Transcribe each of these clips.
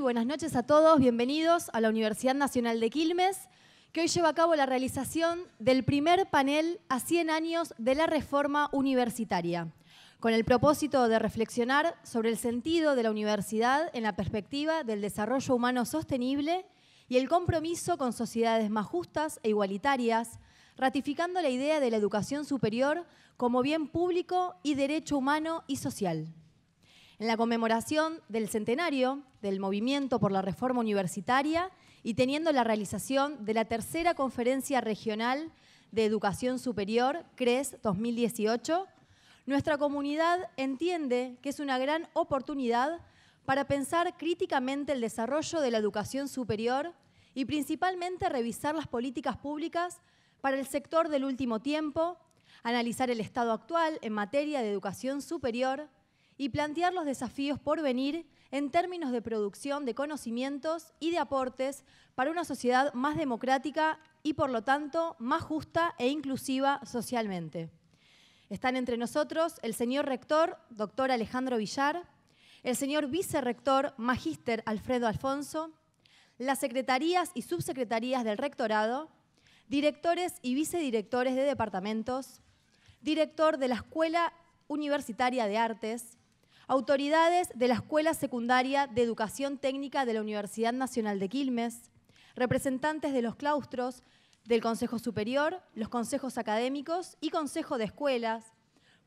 Buenas noches a todos, bienvenidos a la Universidad Nacional de Quilmes, que hoy lleva a cabo la realización del primer panel a 100 años de la reforma universitaria, con el propósito de reflexionar sobre el sentido de la universidad en la perspectiva del desarrollo humano sostenible y el compromiso con sociedades más justas e igualitarias, ratificando la idea de la educación superior como bien público y derecho humano y social. En la conmemoración del centenario del movimiento por la reforma universitaria y teniendo la realización de la tercera conferencia regional de educación superior, CRES 2018, nuestra comunidad entiende que es una gran oportunidad para pensar críticamente el desarrollo de la educación superior y principalmente revisar las políticas públicas para el sector del último tiempo, analizar el estado actual en materia de educación superior y plantear los desafíos por venir en términos de producción de conocimientos y de aportes para una sociedad más democrática y, por lo tanto, más justa e inclusiva socialmente. Están entre nosotros el señor rector, doctor Alejandro Villar, el señor vicerrector, magíster Alfredo Alfonso, las secretarías y subsecretarías del rectorado, directores y vicedirectores de departamentos, director de la Escuela Universitaria de Artes, autoridades de la Escuela Secundaria de Educación Técnica de la Universidad Nacional de Quilmes, representantes de los claustros del Consejo Superior, los consejos académicos y Consejo de Escuelas,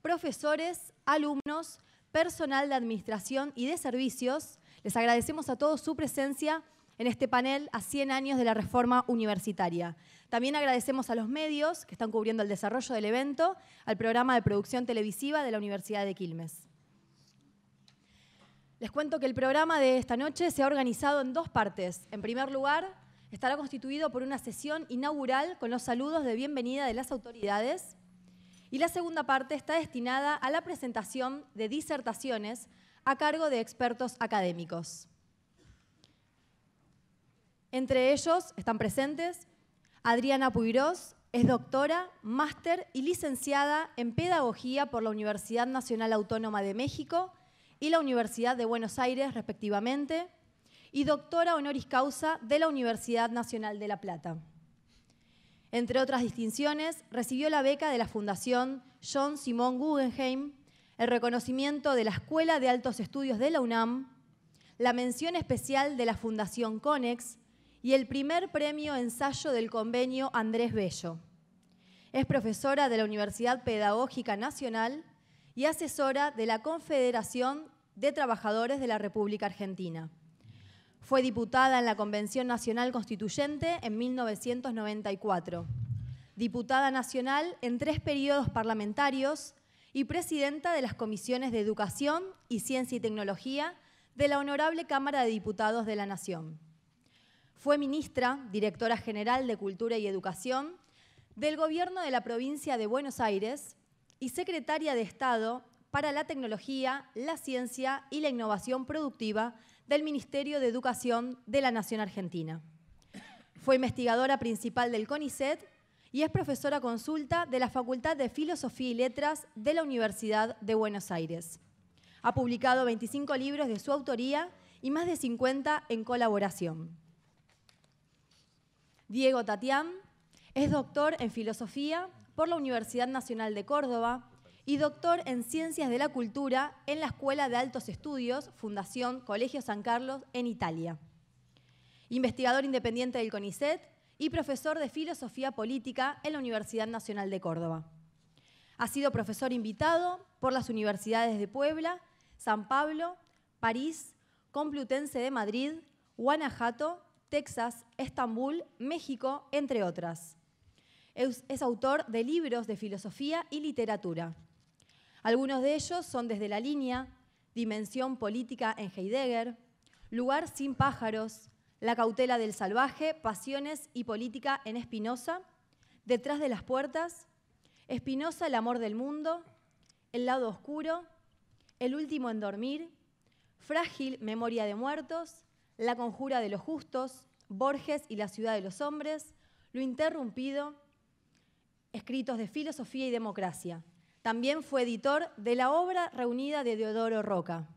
profesores, alumnos, personal de administración y de servicios. Les agradecemos a todos su presencia en este panel a 100 años de la reforma universitaria. También agradecemos a los medios que están cubriendo el desarrollo del evento, al programa de producción televisiva de la Universidad de Quilmes. Les cuento que el programa de esta noche se ha organizado en dos partes. En primer lugar, estará constituido por una sesión inaugural con los saludos de bienvenida de las autoridades. Y la segunda parte está destinada a la presentación de disertaciones a cargo de expertos académicos. Entre ellos están presentes Adriana Puirós, es doctora, máster y licenciada en Pedagogía por la Universidad Nacional Autónoma de México y la Universidad de Buenos Aires, respectivamente, y doctora honoris causa de la Universidad Nacional de La Plata. Entre otras distinciones, recibió la beca de la Fundación John Simon Guggenheim, el reconocimiento de la Escuela de Altos Estudios de la UNAM, la mención especial de la Fundación CONEX y el primer premio ensayo del convenio Andrés Bello. Es profesora de la Universidad Pedagógica Nacional y asesora de la Confederación de Trabajadores de la República Argentina. Fue diputada en la Convención Nacional Constituyente en 1994, diputada nacional en tres periodos parlamentarios y presidenta de las comisiones de Educación y Ciencia y Tecnología de la Honorable Cámara de Diputados de la Nación. Fue ministra, directora general de Cultura y Educación del Gobierno de la Provincia de Buenos Aires y secretaria de Estado para la Tecnología, la Ciencia y la Innovación Productiva del Ministerio de Educación de la Nación Argentina. Fue investigadora principal del CONICET y es profesora consulta de la Facultad de Filosofía y Letras de la Universidad de Buenos Aires. Ha publicado 25 libros de su autoría y más de 50 en colaboración. Diego Tatián es doctor en Filosofía por la Universidad Nacional de Córdoba y doctor en Ciencias de la Cultura en la Escuela de Altos Estudios, Fundación Colegio San Carlos, en Italia. Investigador independiente del CONICET y profesor de Filosofía Política en la Universidad Nacional de Córdoba. Ha sido profesor invitado por las universidades de Puebla, San Pablo, París, Complutense de Madrid, Guanajuato, Texas, Estambul, México, entre otras. Es, autor de libros de filosofía y literatura. Algunos de ellos son desde la línea Dimensión política en Heidegger, Lugar sin pájaros, La cautela del salvaje, Pasiones y política en Espinosa, Detrás de las puertas, Espinosa, el amor del mundo, El lado oscuro, El último en dormir, Frágil, memoria de muertos, La conjura de los justos, Borges y la ciudad de los hombres, Lo interrumpido, escritos de filosofía y democracia. También fue editor de la obra reunida de Deodoro Roca.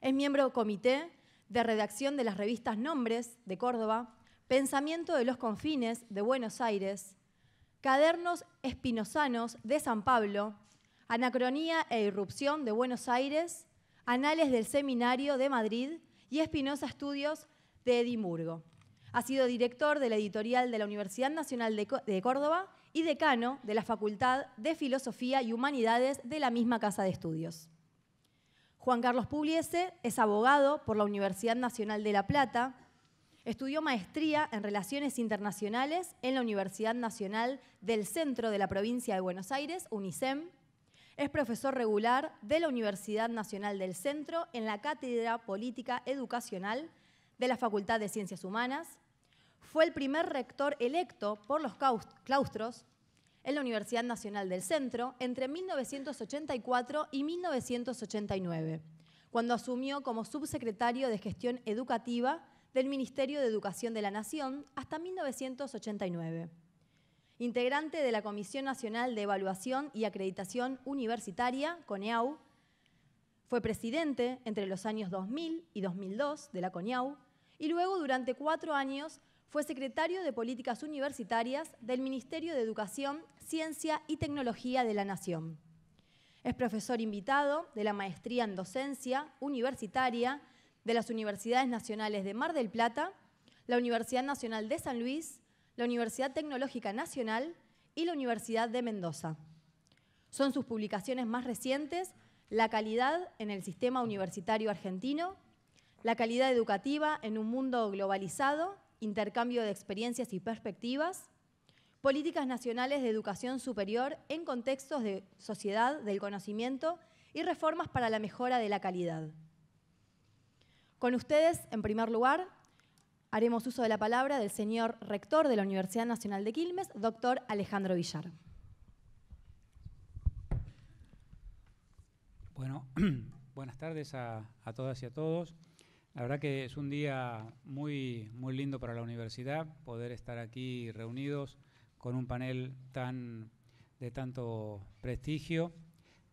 Es miembro comité de redacción de las revistas Nombres de Córdoba, Pensamiento de los Confines de Buenos Aires, Cadernos Espinosanos de San Pablo, Anacronía e Irrupción de Buenos Aires, Anales del Seminario de Madrid y Espinosa Estudios de Edimburgo. Ha sido director de la editorial de la Universidad Nacional de Córdoba y decano de la Facultad de Filosofía y Humanidades de la misma Casa de Estudios. Juan Carlos Pugliese es abogado por la Universidad Nacional de La Plata, estudió maestría en Relaciones Internacionales en la Universidad Nacional del Centro de la Provincia de Buenos Aires, UNICEM, es profesor regular de la Universidad Nacional del Centro en la Cátedra Política Educacional de la Facultad de Ciencias Humanas, fue el primer rector electo por los claustros en la Universidad Nacional del Centro entre 1984 y 1989, cuando asumió como subsecretario de Gestión Educativa del Ministerio de Educación de la Nación hasta 1989. Integrante de la Comisión Nacional de Evaluación y Acreditación Universitaria, CONEAU, fue presidente entre los años 2000 y 2002 de la CONEAU y luego durante cuatro años fue secretario de Políticas Universitarias del Ministerio de Educación, Ciencia y Tecnología de la Nación. Es profesor invitado de la Maestría en Docencia Universitaria de las Universidades Nacionales de Mar del Plata, la Universidad Nacional de San Luis, la Universidad Tecnológica Nacional y la Universidad de Mendoza. Son sus publicaciones más recientes La calidad en el sistema universitario argentino, La calidad educativa en un mundo globalizado intercambio de experiencias y perspectivas, políticas nacionales de educación superior en contextos de sociedad del conocimiento y reformas para la mejora de la calidad. Con ustedes, en primer lugar, haremos uso de la palabra del señor rector de la Universidad Nacional de Quilmes, doctor Alejandro Villar. Bueno, buenas tardes a, a todas y a todos. La verdad que es un día muy, muy lindo para la universidad poder estar aquí reunidos con un panel tan de tanto prestigio.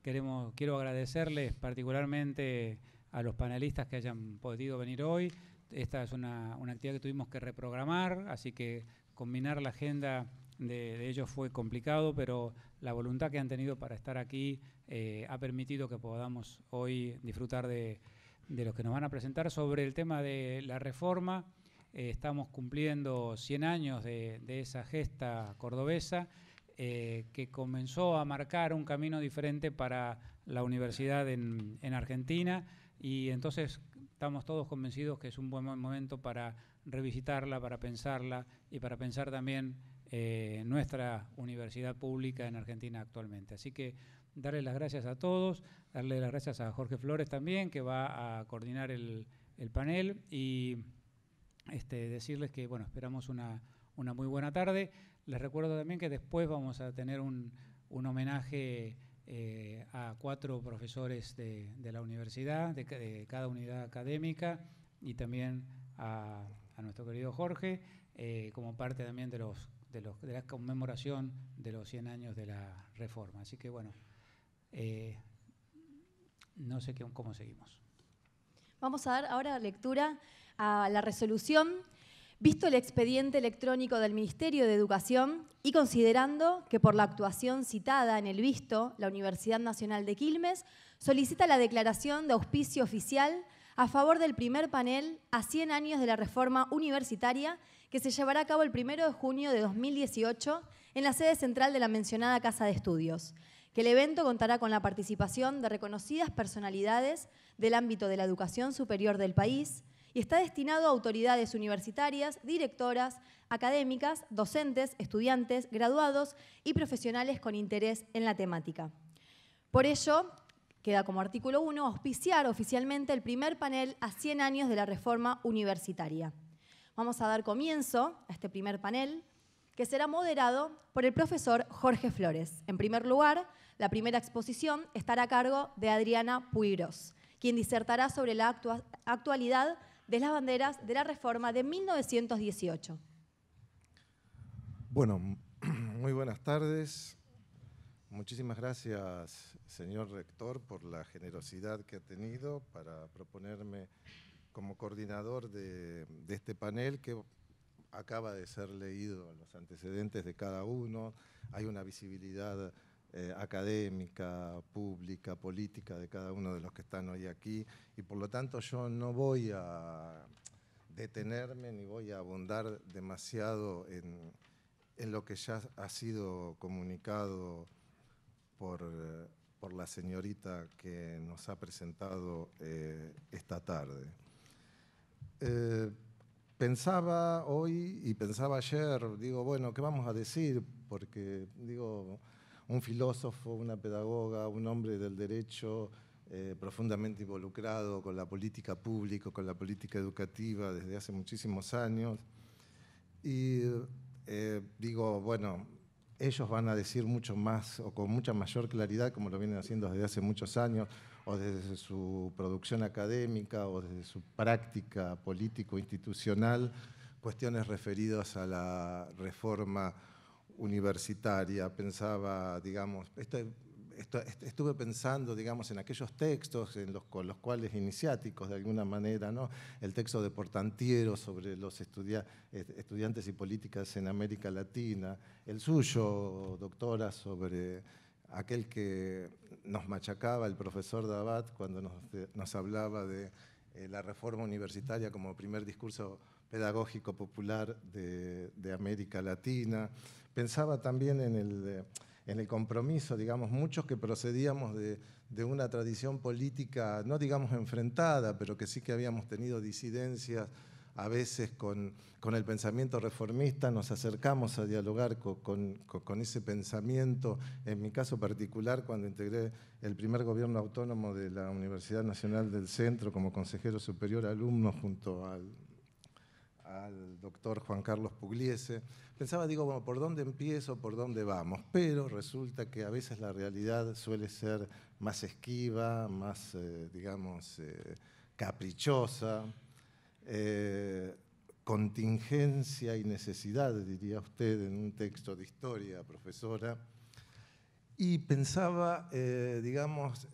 Queremos, quiero agradecerles particularmente a los panelistas que hayan podido venir hoy. Esta es una, actividad que tuvimos que reprogramar, así que combinar la agenda de, ellos fue complicado, pero la voluntad que han tenido para estar aquí eh, ha permitido que podamos hoy disfrutar de, de los que nos van a presentar sobre el tema de la reforma. Eh, estamos cumpliendo 100 años de, esa gesta cordobesa eh, que comenzó a marcar un camino diferente para la universidad en, Argentina y entonces estamos todos convencidos que es un buen momento para revisitarla, para pensarla y para pensar también eh, nuestra universidad pública en Argentina actualmente. Así que darle las gracias a todos, darle las gracias a Jorge Flores también, que va a coordinar el, panel, y este, decirles que bueno, esperamos una, muy buena tarde. Les recuerdo también que después vamos a tener un, homenaje eh, a cuatro profesores de, la universidad, de, cada unidad académica, y también a, nuestro querido Jorge, eh, como parte también de los de, los, de la conmemoración de los 100 años de la reforma. Así que bueno, eh, no sé cómo seguimos. Vamos a dar ahora lectura a la resolución. Visto el expediente electrónico del Ministerio de Educación y considerando que por la actuación citada en el visto, la Universidad Nacional de Quilmes solicita la declaración de auspicio oficial a favor del primer panel a 100 años de la reforma universitaria que se llevará a cabo el 1 de junio de 2018 en la sede central de la mencionada Casa de Estudios que el evento contará con la participación de reconocidas personalidades del ámbito de la educación superior del país y está destinado a autoridades universitarias, directoras, académicas, docentes, estudiantes, graduados y profesionales con interés en la temática. Por ello, queda como artículo 1 auspiciar oficialmente el primer panel a 100 años de la reforma universitaria. Vamos a dar comienzo a este primer panel, que será moderado por el profesor Jorge Flores. En primer lugar, la primera exposición estará a cargo de Adriana Puigros, quien disertará sobre la actualidad de las banderas de la reforma de 1918. Bueno, muy buenas tardes. Muchísimas gracias, señor rector, por la generosidad que ha tenido para proponerme como coordinador de, este panel que acaba de ser leído los antecedentes de cada uno, hay una visibilidad eh, académica, pública, política de cada uno de los que están hoy aquí y por lo tanto yo no voy a detenerme ni voy a abundar demasiado en, lo que ya ha sido comunicado por, por la señorita que nos ha presentado eh, esta tarde. Eh, pensaba hoy y pensaba ayer, digo, bueno, ¿qué vamos a decir? Porque, digo, un filósofo, una pedagoga, un hombre del derecho eh, profundamente involucrado con la política pública, con la política educativa desde hace muchísimos años. Y eh, digo, bueno, ellos van a decir mucho más o con mucha mayor claridad, como lo vienen haciendo desde hace muchos años, o desde su producción académica o desde su práctica político-institucional, cuestiones referidas a la reforma universitaria. Pensaba, digamos, estuve pensando, digamos, en aquellos textos en los, con los cuales iniciáticos, de alguna manera, ¿no? el texto de Portantiero sobre los estudiantes y políticas en América Latina, el suyo, doctora, sobre aquel que nos machacaba el profesor Dabat cuando nos, hablaba de eh, la reforma universitaria como primer discurso pedagógico popular de, América Latina. Pensaba también en el, el, compromiso, digamos, muchos que procedíamos de, de una tradición política, no digamos enfrentada, pero que sí que habíamos tenido disidencias a veces con, el pensamiento reformista nos acercamos a dialogar con, ese pensamiento. En mi caso particular, cuando integré el primer gobierno autónomo de la Universidad Nacional del Centro como consejero superior alumno junto al, al doctor Juan Carlos Pugliese, pensaba, digo, bueno, ¿por dónde empiezo? ¿Por dónde vamos? Pero resulta que a veces la realidad suele ser más esquiva, más, eh, digamos, eh, caprichosa. Eh, contingencia y necesidad, diría usted en un texto de historia, profesora, y pensaba, digamos,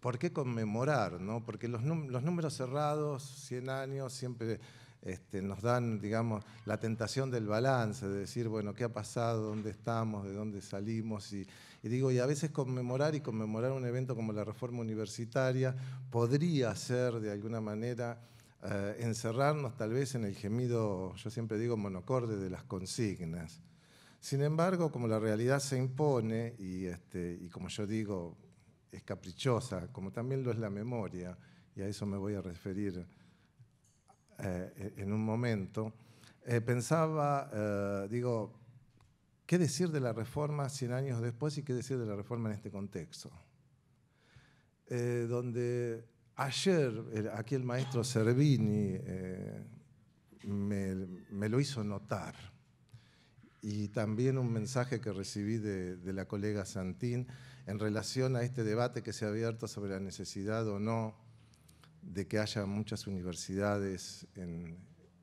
¿por qué conmemorar? No? Porque los, números cerrados, 100 años, siempre este, nos dan, digamos, la tentación del balance, de decir, bueno, ¿qué ha pasado? ¿Dónde estamos? ¿De dónde salimos? Y, y digo, y a veces conmemorar y conmemorar un evento como la reforma universitaria podría ser, de alguna manera, eh, encerrarnos tal vez en el gemido, yo siempre digo, monocorde de las consignas. Sin embargo, como la realidad se impone y, este, y como yo digo, es caprichosa, como también lo es la memoria, y a eso me voy a referir eh, en un momento, eh, pensaba, digo, ¿qué decir de la reforma 100 años después y qué decir de la reforma en este contexto? donde Ayer aquí el maestro Cervini eh, me, lo hizo notar y también un mensaje que recibí de, la colega Santín en relación a este debate que se ha abierto sobre la necesidad o no de que haya muchas universidades en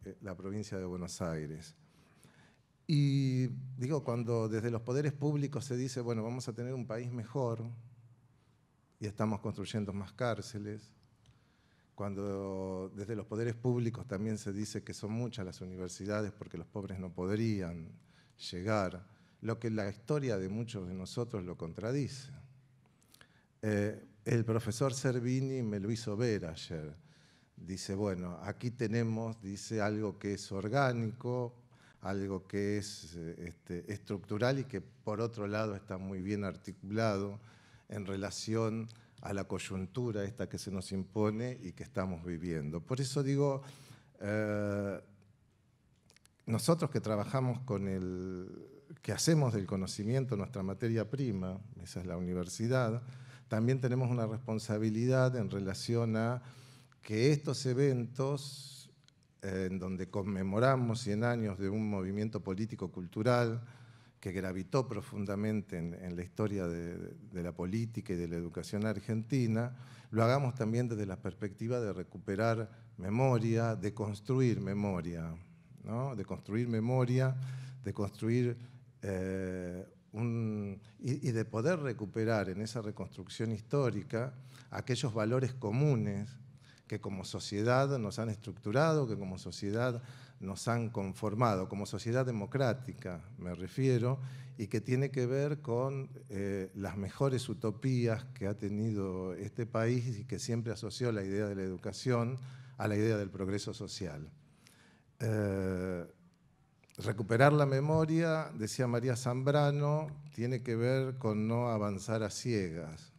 eh, la provincia de Buenos Aires. Y digo, cuando desde los poderes públicos se dice, bueno, vamos a tener un país mejor y estamos construyendo más cárceles, cuando desde los poderes públicos también se dice que son muchas las universidades porque los pobres no podrían llegar, lo que la historia de muchos de nosotros lo contradice. Eh, el profesor Servini me lo hizo ver ayer. Dice, bueno, aquí tenemos, dice, algo que es orgánico, algo que es este, estructural y que por otro lado está muy bien articulado en relación a la coyuntura esta que se nos impone y que estamos viviendo. Por eso digo, eh, nosotros que trabajamos con el, que hacemos del conocimiento nuestra materia prima, esa es la universidad, también tenemos una responsabilidad en relación a que estos eventos, eh, en donde conmemoramos 100 años de un movimiento político-cultural, que gravitó profundamente en, la historia de, la política y de la educación argentina, lo hagamos también desde la perspectiva de recuperar memoria, de construir memoria, de construir memoria, de construir eh, un, y, de poder recuperar en esa reconstrucción histórica aquellos valores comunes que como sociedad nos han estructurado, que como sociedad nos han conformado, como sociedad democrática me refiero, y que tiene que ver con eh, las mejores utopías que ha tenido este país y que siempre asoció la idea de la educación a la idea del progreso social. Eh, recuperar la memoria, decía María Zambrano, tiene que ver con no avanzar a ciegas.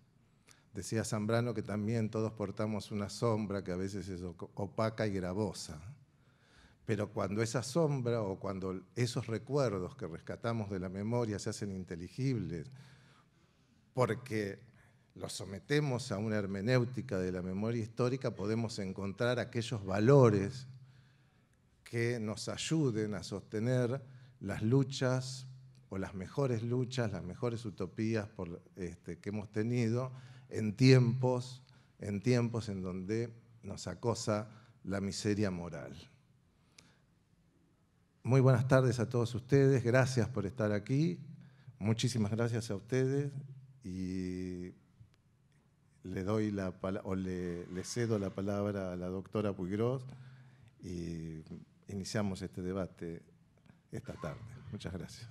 Decía Zambrano que también todos portamos una sombra que a veces es opaca y gravosa. Pero cuando esa sombra o cuando esos recuerdos que rescatamos de la memoria se hacen inteligibles, porque los sometemos a una hermenéutica de la memoria histórica, podemos encontrar aquellos valores que nos ayuden a sostener las luchas o las mejores luchas, las mejores utopías este, que hemos tenido en tiempos, en tiempos en donde nos acosa la miseria moral. Muy buenas tardes a todos ustedes, gracias por estar aquí, muchísimas gracias a ustedes y le doy la o le, cedo la palabra a la doctora Puigros y iniciamos este debate esta tarde. Muchas gracias.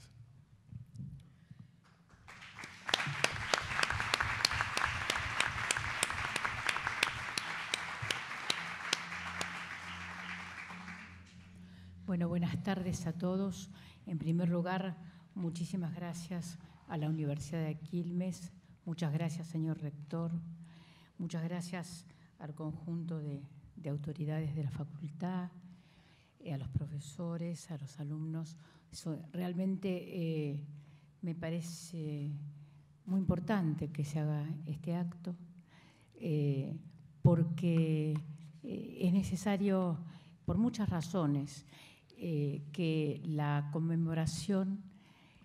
Bueno, buenas tardes a todos. En primer lugar, muchísimas gracias a la Universidad de Quilmes, muchas gracias, señor rector, muchas gracias al conjunto de, autoridades de la facultad, a los profesores, a los alumnos. realmente eh, me parece muy importante que se haga este acto, eh, porque es necesario, por muchas razones, que la conmemoración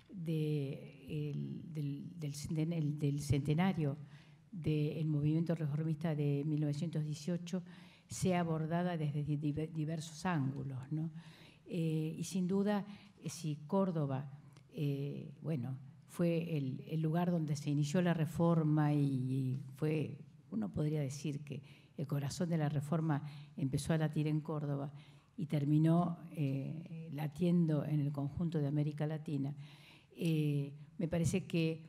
del, centenario del movimiento reformista de 1918 sea abordada desde diversos ángulos. Eh, y sin duda, eh, si Córdoba, eh, bueno, fue el, lugar donde se inició la reforma y, fue, uno podría decir que el corazón de la reforma empezó a latir en Córdoba y terminó latiendo en el conjunto de América Latina, me parece que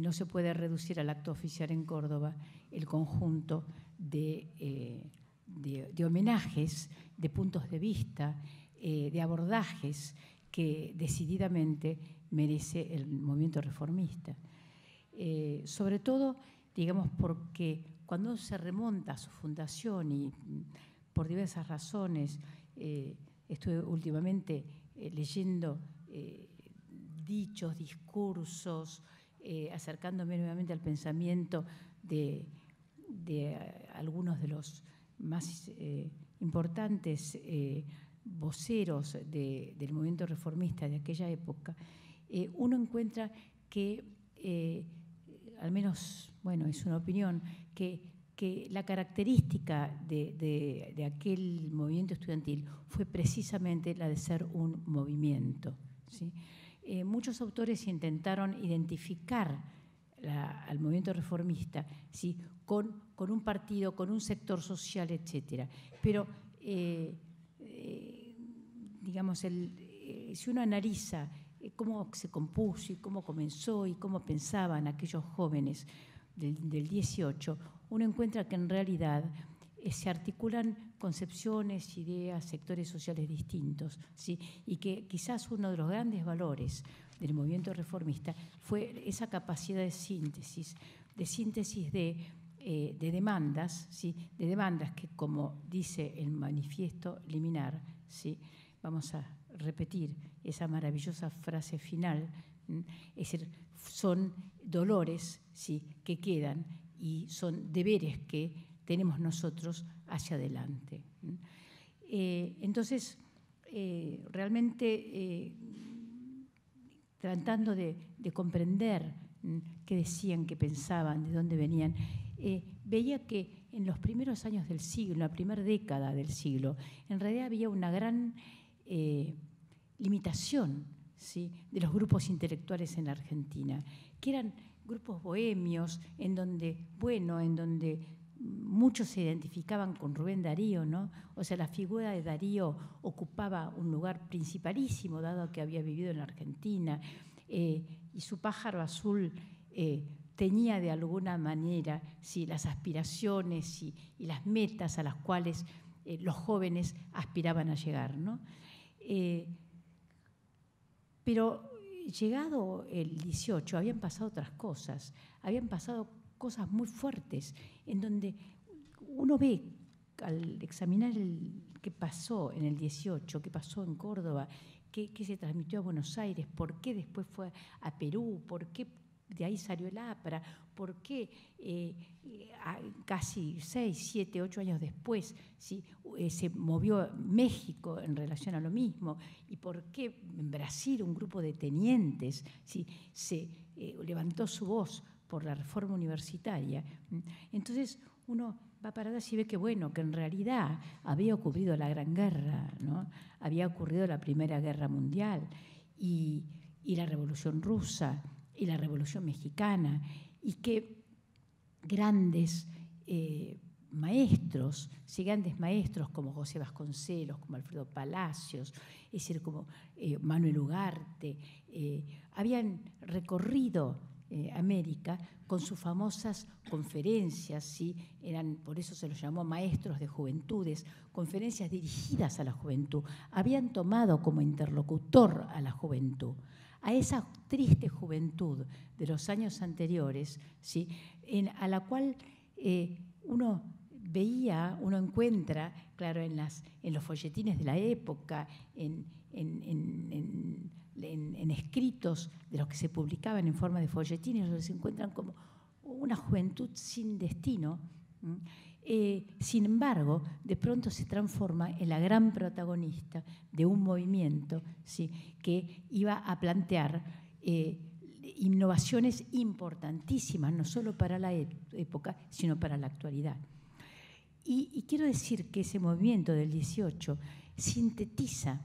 no se puede reducir al acto oficial en Córdoba el conjunto de de, homenajes, de puntos de vista, eh, de abordajes que decididamente merece el movimiento reformista. Eh, sobre todo, digamos, porque cuando se remonta a su fundación y mm, por diversas razones, eh, estoy últimamente leyendo dichos, discursos, acercándome nuevamente al pensamiento de algunos de los más eh, importantes eh, voceros del movimiento reformista de aquella época, eh, uno encuentra que, al menos, bueno, es una opinión, que, que la característica de, de, aquel movimiento estudiantil fue precisamente la de ser un movimiento. muchos autores intentaron identificar al movimiento reformista ¿sí? con, con, un partido, con un sector social, etc. Pero, eh, eh, digamos, el, eh, si uno analiza cómo se compuso y cómo comenzó y cómo pensaban aquellos jóvenes del, del 18, uno encuentra que en realidad se articulan concepciones, ideas, sectores sociales distintos, ¿sí? y que quizás uno de los grandes valores del movimiento reformista fue esa capacidad de síntesis, de síntesis de, eh, demandas, ¿sí? de demandas que, como dice el manifiesto liminar, ¿sí? vamos a repetir esa maravillosa frase final, es decir, son dolores ¿sí? que quedan y son deberes que tenemos nosotros hacia adelante. Eh, entonces, eh, realmente tratando de, comprender mm, qué decían, qué pensaban, de dónde venían, eh, veía que en los primeros años del siglo, en la primera década del siglo, en realidad había una gran eh, limitación ¿sí? de los grupos intelectuales en la Argentina, que eran grupos bohemios, en donde, bueno, en donde muchos se identificaban con Rubén Darío, ¿no? O sea, la figura de Darío ocupaba un lugar principalísimo, dado que había vivido en Argentina, eh, y su pájaro azul eh, tenía de alguna manera sí, las aspiraciones y, las metas a las cuales eh, los jóvenes aspiraban a llegar, ¿no? pero llegado el 18 habían pasado otras cosas, habían pasado cosas muy fuertes, en donde uno ve al examinar el, qué pasó en el 18, qué pasó en Córdoba, qué, se transmitió a Buenos Aires, por qué después fue a Perú, por qué de ahí salió el APRA, por qué eh, casi seis, siete, ocho años después eh, se movió México en relación a lo mismo, y por qué en Brasil un grupo de tenientes se eh, levantó su voz por la reforma universitaria. Entonces uno va para atrás y ve que bueno, que en realidad había ocurrido la Gran Guerra, ¿no? había ocurrido la Primera Guerra Mundial y, la Revolución Rusa y la Revolución Mexicana y que grandes eh, maestros, grandes maestros como José Vasconcelos, como Alfredo Palacios, es decir, como eh, Manuel Ugarte, eh, habían recorrido eh, América con sus famosas conferencias, ¿sí? Eran, por eso se los llamó maestros de juventudes, conferencias dirigidas a la juventud. Habían tomado como interlocutor a la juventud, a esa triste juventud de los años anteriores, ¿sí? a la cual eh, uno veía, uno encuentra, claro, en, las, en los folletines de la época, en en, escritos de los que se publicaban en forma de folletines, donde se encuentran como una juventud sin destino. Eh, sin embargo, de pronto se transforma en la gran protagonista de un movimiento ¿sí? que iba a plantear eh, innovaciones importantísimas, no solo para la época, sino para la actualidad. Y, quiero decir que ese movimiento del 18 sintetiza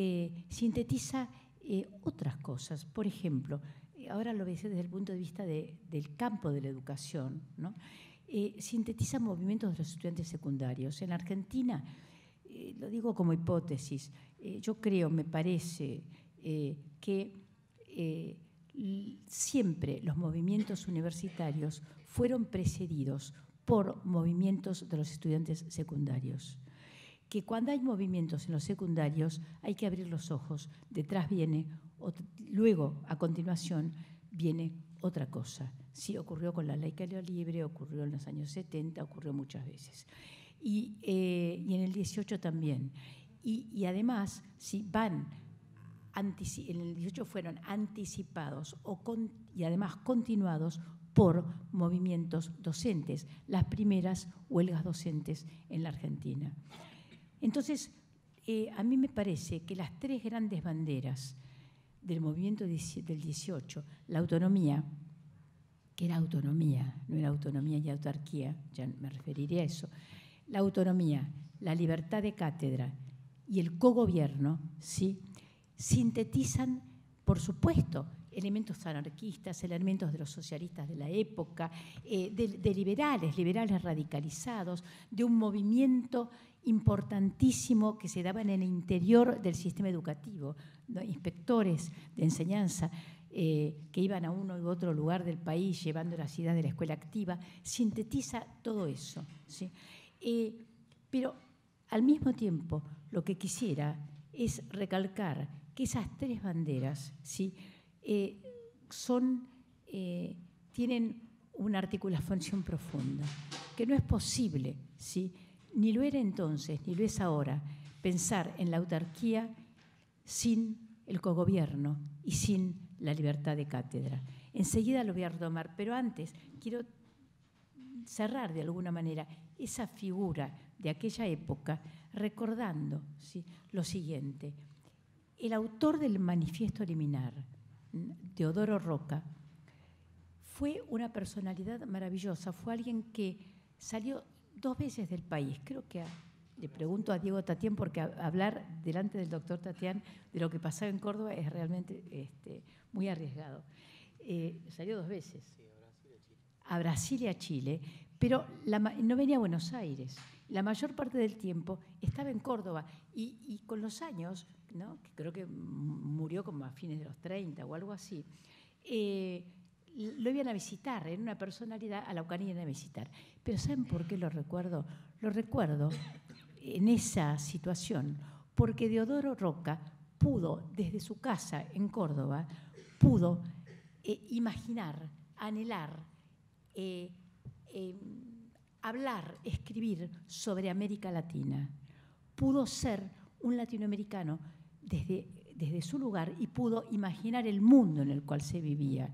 eh, sintetiza eh, otras cosas. Por ejemplo, eh, ahora lo veis desde el punto de vista del campo de la educación, sintetiza movimientos de los estudiantes secundarios. En Argentina, lo digo como hipótesis, yo creo, me parece que siempre los movimientos universitarios fueron precedidos por movimientos de los estudiantes secundarios que cuando hay movimientos en los secundarios hay que abrir los ojos. Detrás viene, luego, a continuación, viene otra cosa. Sí, ocurrió con la ley Calio Libre, ocurrió en los años 70, ocurrió muchas veces. Y, eh, en el 18 también. Y, además, si van, en el 18 fueron anticipados y además continuados por movimientos docentes, las primeras huelgas docentes en la Argentina. Entonces, eh, a mí me parece que las tres grandes banderas del movimiento del 18, la autonomía, que era autonomía, no era autonomía y autarquía, ya me referiré a eso, la autonomía, la libertad de cátedra y el cogobierno, ¿sí? sintetizan, por supuesto, elementos anarquistas, elementos de los socialistas de la época, eh, de, liberales, liberales radicalizados, de un movimiento importantísimo que se daba en el interior del sistema educativo, inspectores de enseñanza eh, que iban a uno u otro lugar del país llevando las ideas de la escuela activa, sintetiza todo eso. Eh, pero al mismo tiempo lo que quisiera es recalcar que esas tres banderas ¿sí? Eh, son, tienen una articulación profunda, que no es posible ¿sí? ni lo era entonces, ni lo es ahora, pensar en la autarquía sin el cogobierno y sin la libertad de cátedra. Enseguida lo voy a retomar, pero antes quiero cerrar de alguna manera esa figura de aquella época recordando lo siguiente. El autor del manifiesto liminar, Teodoro Roca, fue una personalidad maravillosa, fue alguien que salió dos veces del país. Creo que le pregunto a Diego Tatián porque hablar delante del doctor Tatián de lo que pasaba en Córdoba es realmente este, muy arriesgado. Eh, salió dos veces. a Brasil y a Chile, pero no venía a Buenos Aires. La mayor parte del tiempo estaba en Córdoba y, con los años, ¿no? que creo que murió como a fines de los 30 o algo así, eh, lo iban a visitar, era una personalidad a la que iban a visitar. Pero ¿saben por qué lo recuerdo? Lo recuerdo en esa situación porque Deodoro Roca pudo, desde su casa en Córdoba, pudo eh, imaginar, anhelar, eh, hablar, escribir sobre América Latina. Pudo ser un latinoamericano desde, desde su lugar y pudo imaginar el mundo en el cual se vivía.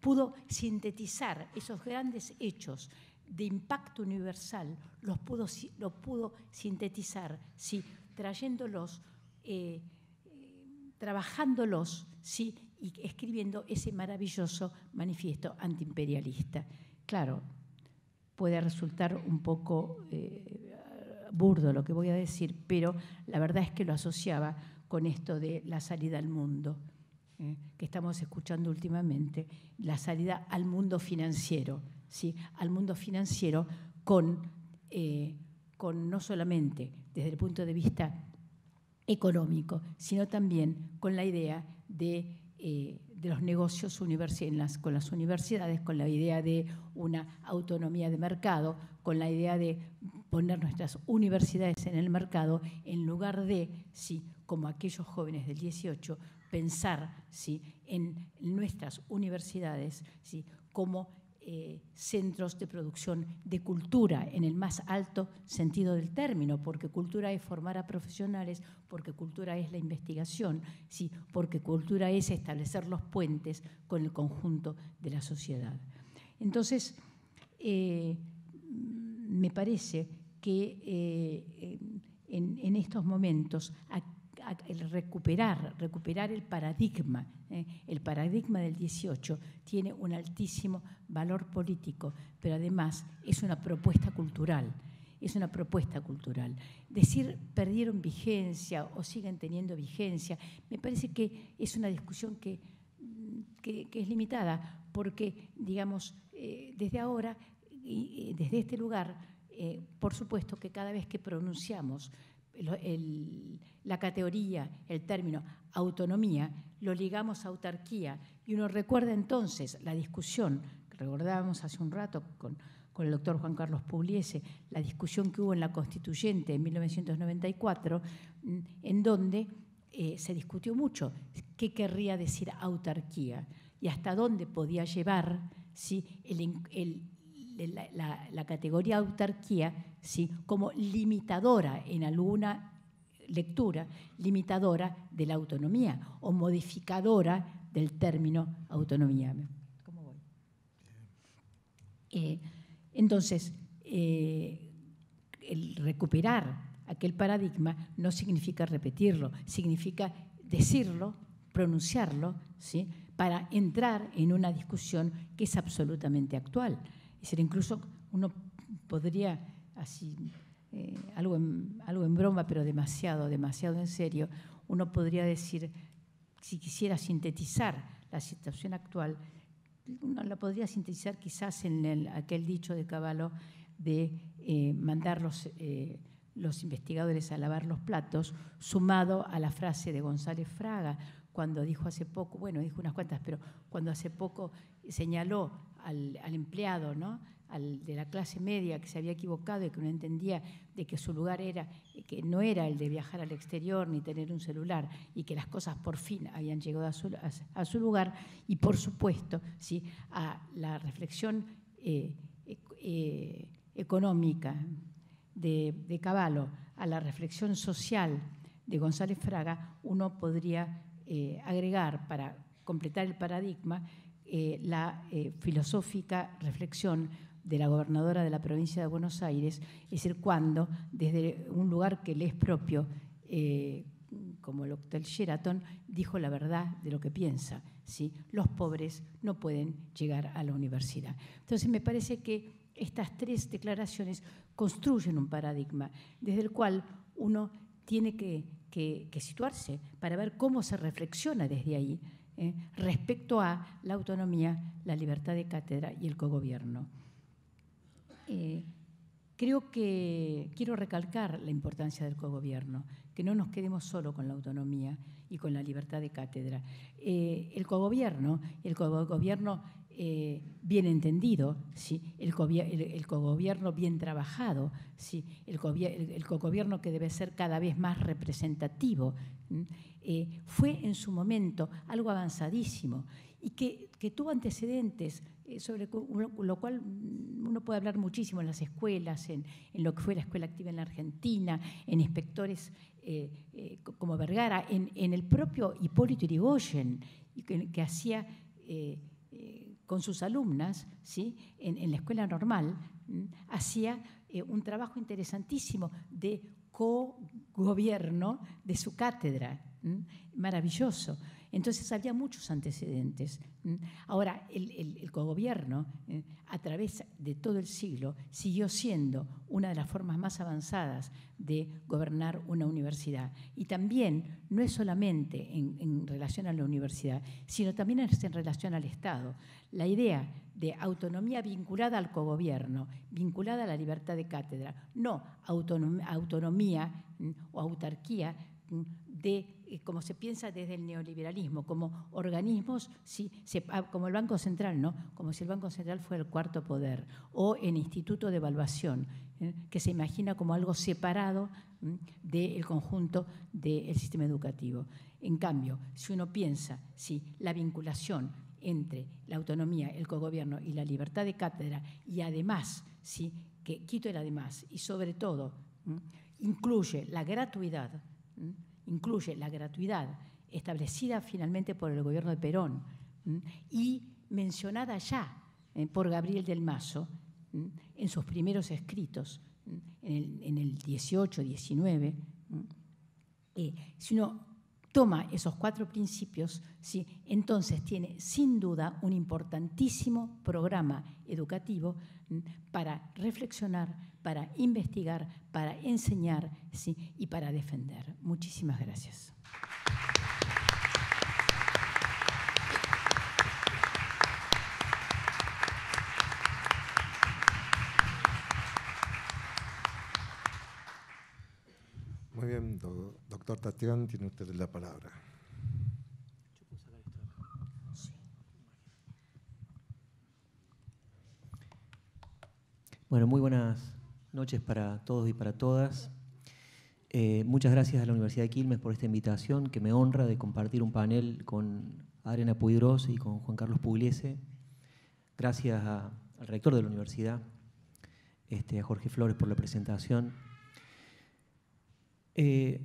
Pudo sintetizar esos grandes hechos de impacto universal, los pudo, lo pudo sintetizar, sí, trayéndolos, eh, trabajándolos, sí, y escribiendo ese maravilloso manifiesto antiimperialista. Claro, puede resultar un poco eh, burdo lo que voy a decir, pero la verdad es que lo asociaba con esto de la salida al mundo, eh, que estamos escuchando últimamente, la salida al mundo financiero, ¿sí? al mundo financiero con, con no solamente desde el punto de vista económico, sino también con la idea de, eh, los negocios con las universidades, con la idea de una autonomía de mercado, con la idea de poner nuestras universidades en el mercado, en lugar de, sí, como aquellos jóvenes del 18, pensar ¿sí? en nuestras universidades ¿sí? como eh, centros de producción de cultura en el más alto sentido del término, porque cultura es formar a profesionales, porque cultura es la investigación, sí, porque cultura es establecer los puentes con el conjunto de la sociedad. Entonces, eh, me parece que eh, en, en, estos momentos el recuperar, recuperar el paradigma. ¿eh? El paradigma del 18 tiene un altísimo valor político, pero además es una propuesta cultural. Es una propuesta cultural. Decir perdieron vigencia o siguen teniendo vigencia, me parece que es una discusión que, que, es limitada, porque, digamos, eh, desde ahora y desde este lugar, eh, por supuesto que cada vez que pronunciamos la categoría, el término autonomía, lo ligamos a autarquía. Y uno recuerda entonces la discusión, que recordábamos hace un rato con, el doctor Juan Carlos Pugliese, la discusión que hubo en la Constituyente en 1994, mm, en donde eh, se discutió mucho qué querría decir autarquía y hasta dónde podía llevar ¿sí? el, la, categoría autarquía ¿sí? como limitadora en alguna lectura, limitadora de la autonomía o modificadora del término autonomía. ¿Cómo voy? Eh, entonces, eh, el recuperar aquel paradigma no significa repetirlo, significa decirlo, pronunciarlo, ¿sí? para entrar en una discusión que es absolutamente actual. Es decir, incluso uno podría, así, eh, algo, en, algo en broma, pero demasiado, demasiado en serio, uno podría decir, si quisiera sintetizar la situación actual, uno la podría sintetizar quizás en aquel dicho de Caballo de eh, mandar los, eh, los investigadores a lavar los platos, sumado a la frase de González Fraga, cuando dijo hace poco, bueno, dijo unas cuantas, pero cuando hace poco señaló al, empleado, ¿no? Al de la clase media que se había equivocado y que no entendía de que su lugar era, que no era el de viajar al exterior ni tener un celular y que las cosas por fin habían llegado a su, lugar y por supuesto ¿sí? a la reflexión eh, eh, económica de, de a la reflexión social de González Fraga, uno podría eh, agregar para completar el paradigma eh, la eh, filosófica reflexión de la gobernadora de la provincia de Buenos Aires, es decir, cuando desde un lugar que le es propio, como el Hotel Sheraton, dijo la verdad de lo que piensa. ¿sí? Los pobres no pueden llegar a la universidad. Entonces, me parece que estas tres declaraciones construyen un paradigma desde el cual uno tiene que, situarse para ver cómo se reflexiona desde ahí eh, respecto a la autonomía, la libertad de cátedra y el cogobierno. Eh, creo que quiero recalcar la importancia del cogobierno, que no nos quedemos solo con la autonomía y con la libertad de cátedra. Eh, el cogobierno, el cogobierno eh, bien entendido, ¿sí? el, cogobierno bien trabajado, ¿sí? el, cogobierno que debe ser cada vez más representativo, eh, fue en su momento algo avanzadísimo y que, tuvo antecedentes, eh, sobre lo cual uno puede hablar muchísimo en las escuelas, en, lo que fue la escuela activa en la Argentina, en inspectores como Vergara, en, el propio Hipólito Yrigoyen, que, que hacía con sus alumnas, ¿sí? en, la escuela normal, hacía eh, un trabajo interesantísimo de co-gobierno de su cátedra, maravilloso. Entonces había muchos antecedentes. Ahora, el, el, cogobierno, eh, a través de todo el siglo, siguió siendo una de las formas más avanzadas de gobernar una universidad. Y también no es solamente en, relación a la universidad, sino también es en relación al Estado. La idea de autonomía vinculada al cogobierno, vinculada a la libertad de cátedra, no autonomía o autarquía de eh, como se piensa desde el neoliberalismo, como organismos, sí, ah, como el Banco Central, ¿no? como si el Banco Central fuera el cuarto poder, o el Instituto de Evaluación, ¿eh? que se imagina como algo separado del conjunto del sistema educativo. En cambio, si uno piensa si la vinculación entre la autonomía, el cogobierno y la libertad de cátedra, y además, ¿sí? que quito el además, y sobre todo, incluye la gratuidad, incluye la gratuidad establecida finalmente por el gobierno de Perón y mencionada ya eh, por Gabriel del Mazo en sus primeros escritos, en el, 18, 19. Eh, si uno toma esos cuatro principios, entonces tiene sin duda un importantísimo programa educativo para reflexionar, para investigar, para enseñar ¿sí? y para defender. Muchísimas gracias. Muy bien, doctor Tatián, tiene usted la palabra. Bueno, muy buenas noches para todos y para todas. Eh, muchas gracias a la Universidad de Quilmes por esta invitación que me honra de compartir un panel con Adriana Puigros y con Juan Carlos Pugliese. Gracias al rector de la universidad, este, a Jorge Flores, por la presentación. Eh,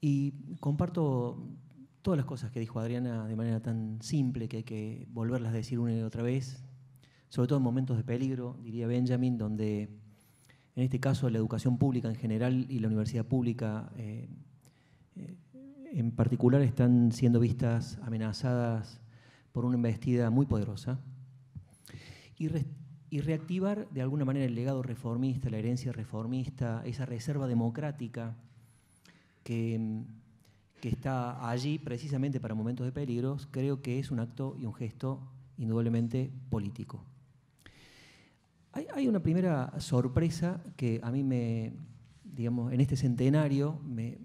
y comparto todas las cosas que dijo Adriana de manera tan simple que hay que volverlas a decir una y otra vez, sobre todo en momentos de peligro, diría Benjamin, donde en este caso la educación pública en general y la universidad pública eh, eh, en particular están siendo vistas amenazadas por una embestida muy poderosa y, reactivar de alguna manera el legado reformista, la herencia reformista, esa reserva democrática que, que está allí precisamente para momentos de peligros, creo que es un acto y un gesto indudablemente político. Hay, una primera sorpresa que a mí me, digamos, en este centenario me,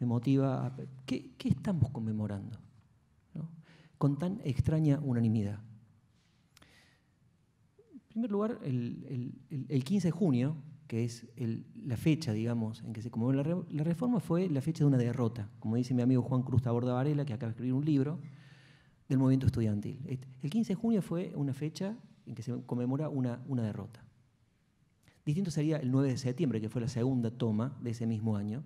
motiva a... ¿qué, estamos conmemorando? Con tan extraña unanimidad. En primer lugar, el, 15 de junio, que es la fecha, digamos, en que se conmemora la, reforma, fue la fecha de una derrota. Como dice mi amigo Juan Cruz Taborda Varela, que acaba de escribir un libro del movimiento estudiantil. El 15 de junio fue una fecha en que se conmemora una, una derrota. Distinto sería el 9 de septiembre, que fue la segunda toma de ese mismo año.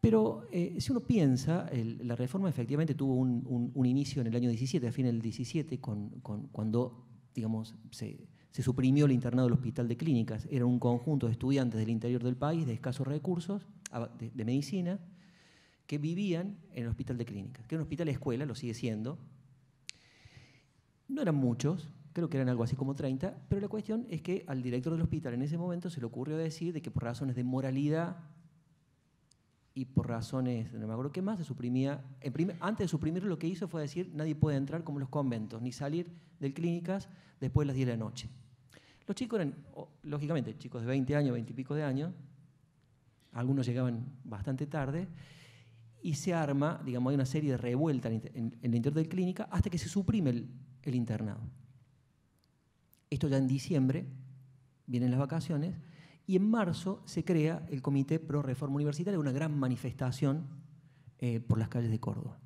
Pero eh, si uno piensa, la reforma efectivamente tuvo un, inicio en el año 17, a fin del 17, con, cuando digamos, se, suprimió el internado del Hospital de Clínicas. Era un conjunto de estudiantes del interior del país de escasos recursos de, de medicina que vivían en el Hospital de Clínicas, que era un hospital escuela, lo sigue siendo, no eran muchos, creo que eran algo así como 30, pero la cuestión es que al director del hospital en ese momento se le ocurrió decir de que por razones de moralidad y por razones, no me acuerdo qué más, se suprimía. antes de suprimirlo, lo que hizo fue decir: nadie puede entrar como los conventos, ni salir de clínicas después de las 10 de la noche. Los chicos eran, lógicamente, chicos de 20 años, 20 y pico de años, algunos llegaban bastante tarde, y se arma, digamos, hay una serie de revueltas en, el interior de la clínica hasta que se suprime el, internado. Esto ya en diciembre, vienen las vacaciones, y en marzo se crea el Comité Pro Reforma Universitaria, una gran manifestación eh, por las calles de Córdoba.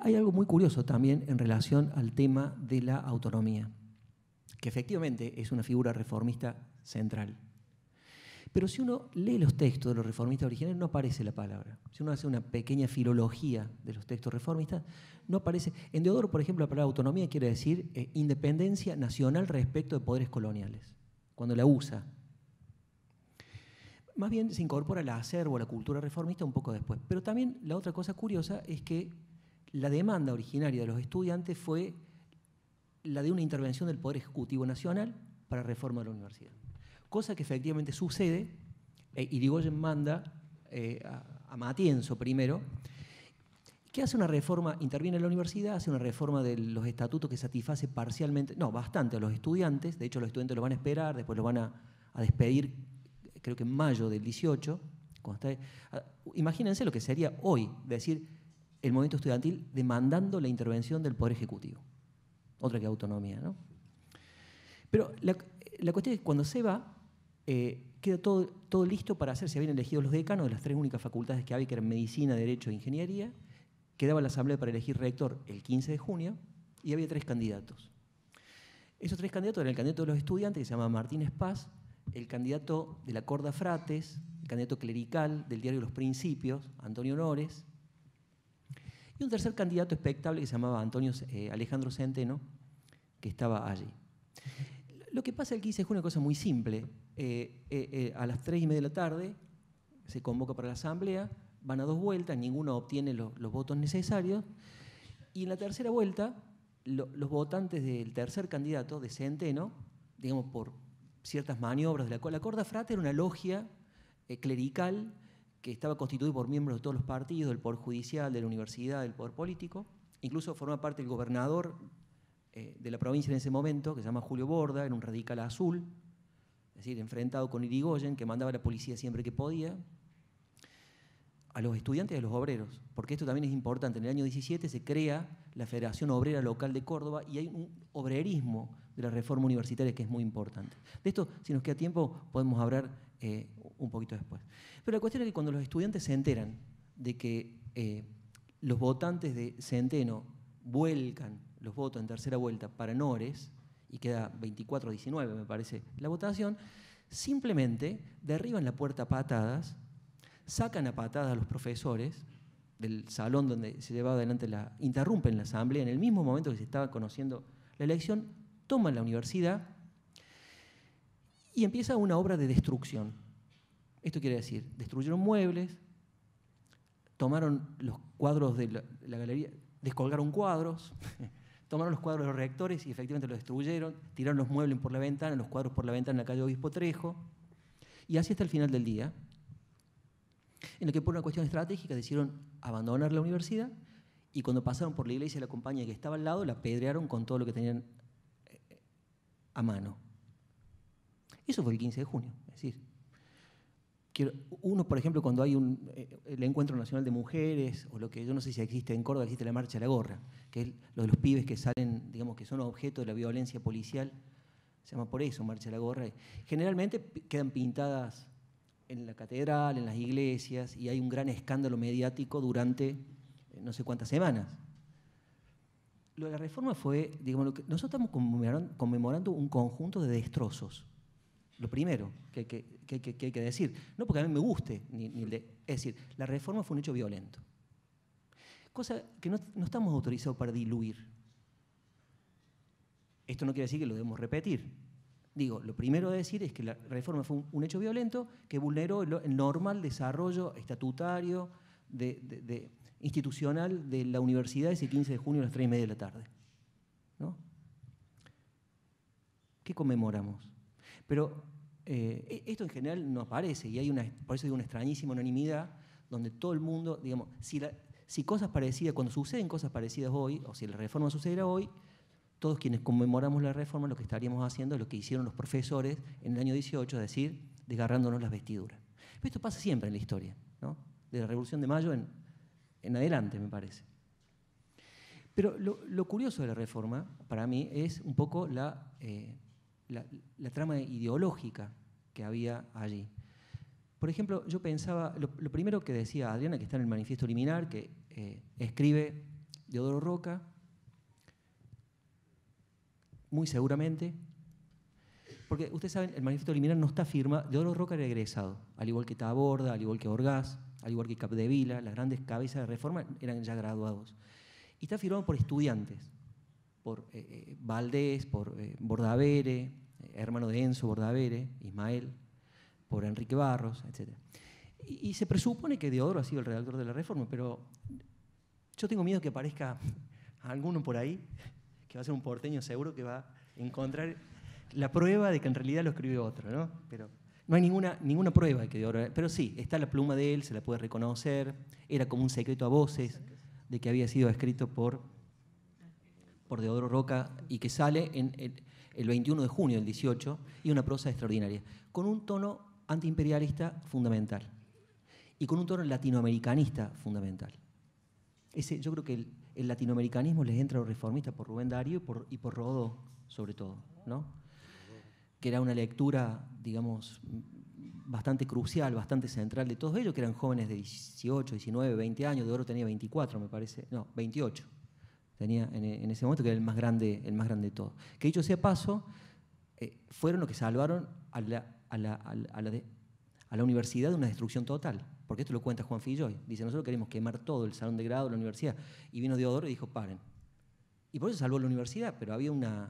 hay, algo muy curioso también en relación al tema de la autonomía que efectivamente es una figura reformista central. Pero si uno lee los textos de los reformistas originales, no aparece la palabra. Si uno hace una pequeña filología de los textos reformistas, no aparece. En Deodoro, por ejemplo, la palabra autonomía quiere decir eh, independencia nacional respecto de poderes coloniales, cuando la usa. Más bien se incorpora al acervo, la cultura reformista un poco después. Pero también la otra cosa curiosa es que la demanda originaria de los estudiantes fue la de una intervención del Poder Ejecutivo Nacional para reforma de la universidad. Cosa que efectivamente sucede, eh, Irigoyen manda eh, a, Matienzo primero, que hace una reforma, interviene en la universidad, hace una reforma de los estatutos que satisface parcialmente, no, bastante a los estudiantes, de hecho los estudiantes lo van a esperar, después lo van a, despedir, creo que en mayo del 18. imagínense lo que sería hoy, decir, el movimiento estudiantil demandando la intervención del Poder Ejecutivo otra que autonomía. ¿no? Pero la, cuestión es que cuando se va, eh, queda todo, todo listo para hacer, se habían elegido los decanos de las tres únicas facultades que había, que eran Medicina, Derecho e Ingeniería, quedaba la asamblea para elegir rector el 15 de junio y había tres candidatos. Esos tres candidatos eran el candidato de los estudiantes, que se llama Martínez Paz, el candidato de la Corda Frates, el candidato clerical del diario Los Principios, Antonio Honores, y un tercer candidato expectable que se llamaba Antonio eh, Alejandro Centeno, que estaba allí. Lo que pasa el 15 de junio es una cosa muy simple. Eh, eh, a las 3 y media de la tarde se convoca para la asamblea, van a dos vueltas, ninguno obtiene los votos necesarios, y en la tercera vuelta los votantes del tercer candidato, de Centeno, digamos por ciertas maniobras de la, la Corda Frate, era una logia clerical que estaba constituido por miembros de todos los partidos, del Poder Judicial, de la Universidad, del Poder Político. Incluso forma parte del gobernador eh, de la provincia en ese momento, que se llama Julio Borda, era un radical azul, es decir, enfrentado con Irigoyen, que mandaba a la policía siempre que podía, a los estudiantes y a los obreros, porque esto también es importante. En el año 17 se crea la Federación Obrera Local de Córdoba y hay un obrerismo de la reforma universitaria que es muy importante. De esto, si nos queda tiempo, podemos hablar eh, un poquito después. Pero la cuestión es que cuando los estudiantes se enteran de que eh, los votantes de Centeno vuelcan los votos en tercera vuelta para Nores, y queda 24-19 me parece la votación, simplemente derriban la puerta a patadas, sacan a patadas a los profesores del salón donde se llevaba adelante la, interrumpen la asamblea en el mismo momento que se estaba conociendo la elección, toman la universidad y empieza una obra de destrucción. Esto quiere decir, destruyeron muebles, tomaron los cuadros de la, galería, descolgaron cuadros, tomaron los cuadros de los reactores y efectivamente los destruyeron, tiraron los muebles por la ventana, los cuadros por la ventana en la calle Obispo Trejo, y así hasta el final del día, en el que por una cuestión estratégica decidieron abandonar la universidad y cuando pasaron por la iglesia de la compañía que estaba al lado, la apedrearon con todo lo que tenían eh, a mano. Eso fue el 15 de junio, es decir, uno, por ejemplo, cuando hay un, eh, el Encuentro Nacional de Mujeres, o lo que yo no sé si existe en Córdoba, existe la Marcha a la Gorra, que es lo de los pibes que salen, digamos, que son objeto de la violencia policial, se llama por eso Marcha a la Gorra. Generalmente quedan pintadas en la catedral, en las iglesias, y hay un gran escándalo mediático durante eh, no sé cuántas semanas. Lo de la reforma fue, digamos, nosotros estamos conmemorando un conjunto de destrozos lo primero que hay que, decir. No porque a mí me guste, ni, es decir, la reforma fue un hecho violento. Cosa que no, estamos autorizados para diluir. Esto no quiere decir que lo debemos repetir. Digo, lo primero a decir es que la reforma fue un, hecho violento que vulneró el, normal desarrollo estatutario, institucional de la universidad ese 15 de junio a las 3 y media de la tarde. ¿No? ¿Qué conmemoramos? Pero eh, e, esto en general no aparece y hay una, por eso digo, una extrañísima unanimidad donde todo el mundo, digamos, si, cosas parecidas, cuando suceden cosas parecidas hoy, o si la reforma sucediera hoy, todos quienes conmemoramos la reforma lo que estaríamos haciendo es lo que hicieron los profesores en el año 18, es decir, desgarrándonos las vestiduras. Pero esto pasa siempre en la historia, ¿no? de la Revolución de Mayo en, en adelante, me parece. Pero lo, curioso de la reforma, para mí, es un poco la, eh, la, trama ideológica que había allí. Por ejemplo, yo pensaba, lo, primero que decía Adriana, que está en el manifiesto liminar, que eh, escribe Deodoro Roca, muy seguramente, porque ustedes saben, el manifiesto liminar no está firma, Deodoro Roca era egresado, al igual que Taborda, al igual que Orgaz, al igual que Capdevila, las grandes cabezas de reforma eran ya graduados. Y está firmado por estudiantes, por eh, eh, Valdés, por eh, Bordavere, hermano de Enzo Bordavere, Ismael, por Enrique Barros, etc. Y, se presupone que Deodoro ha sido el redactor de la reforma, pero yo tengo miedo que aparezca alguno por ahí, que va a ser un porteño seguro, que va a encontrar la prueba de que en realidad lo escribió otro, ¿no? Pero no hay ninguna, ninguna prueba de que Deodoro... Pero sí, está la pluma de él, se la puede reconocer, era como un secreto a voces de que había sido escrito por, por Deodoro Roca y que sale en el, 21 de junio del 18 y una prosa extraordinaria, con un tono antiimperialista fundamental y con un tono latinoamericanista fundamental. Ese, yo creo que el, latinoamericanismo les entra a los reformistas por Rubén Darío y por, y por Rodó, sobre todo, ¿no? que era una lectura, digamos, bastante crucial, bastante central de todos ellos, que eran jóvenes de 18, 19, 20 años, de Oro tenía 24, me parece, no, 28 tenía en, ese momento, que era el más grande, el más grande de todos. Que dicho sea paso, eh, fueron los que salvaron a la, universidad de una destrucción total. Porque esto lo cuenta Juan Filloy. Dice, nosotros queremos quemar todo el salón de grado de la universidad. Y vino Deodoro y dijo, paren. Y por eso salvó la universidad, pero había una,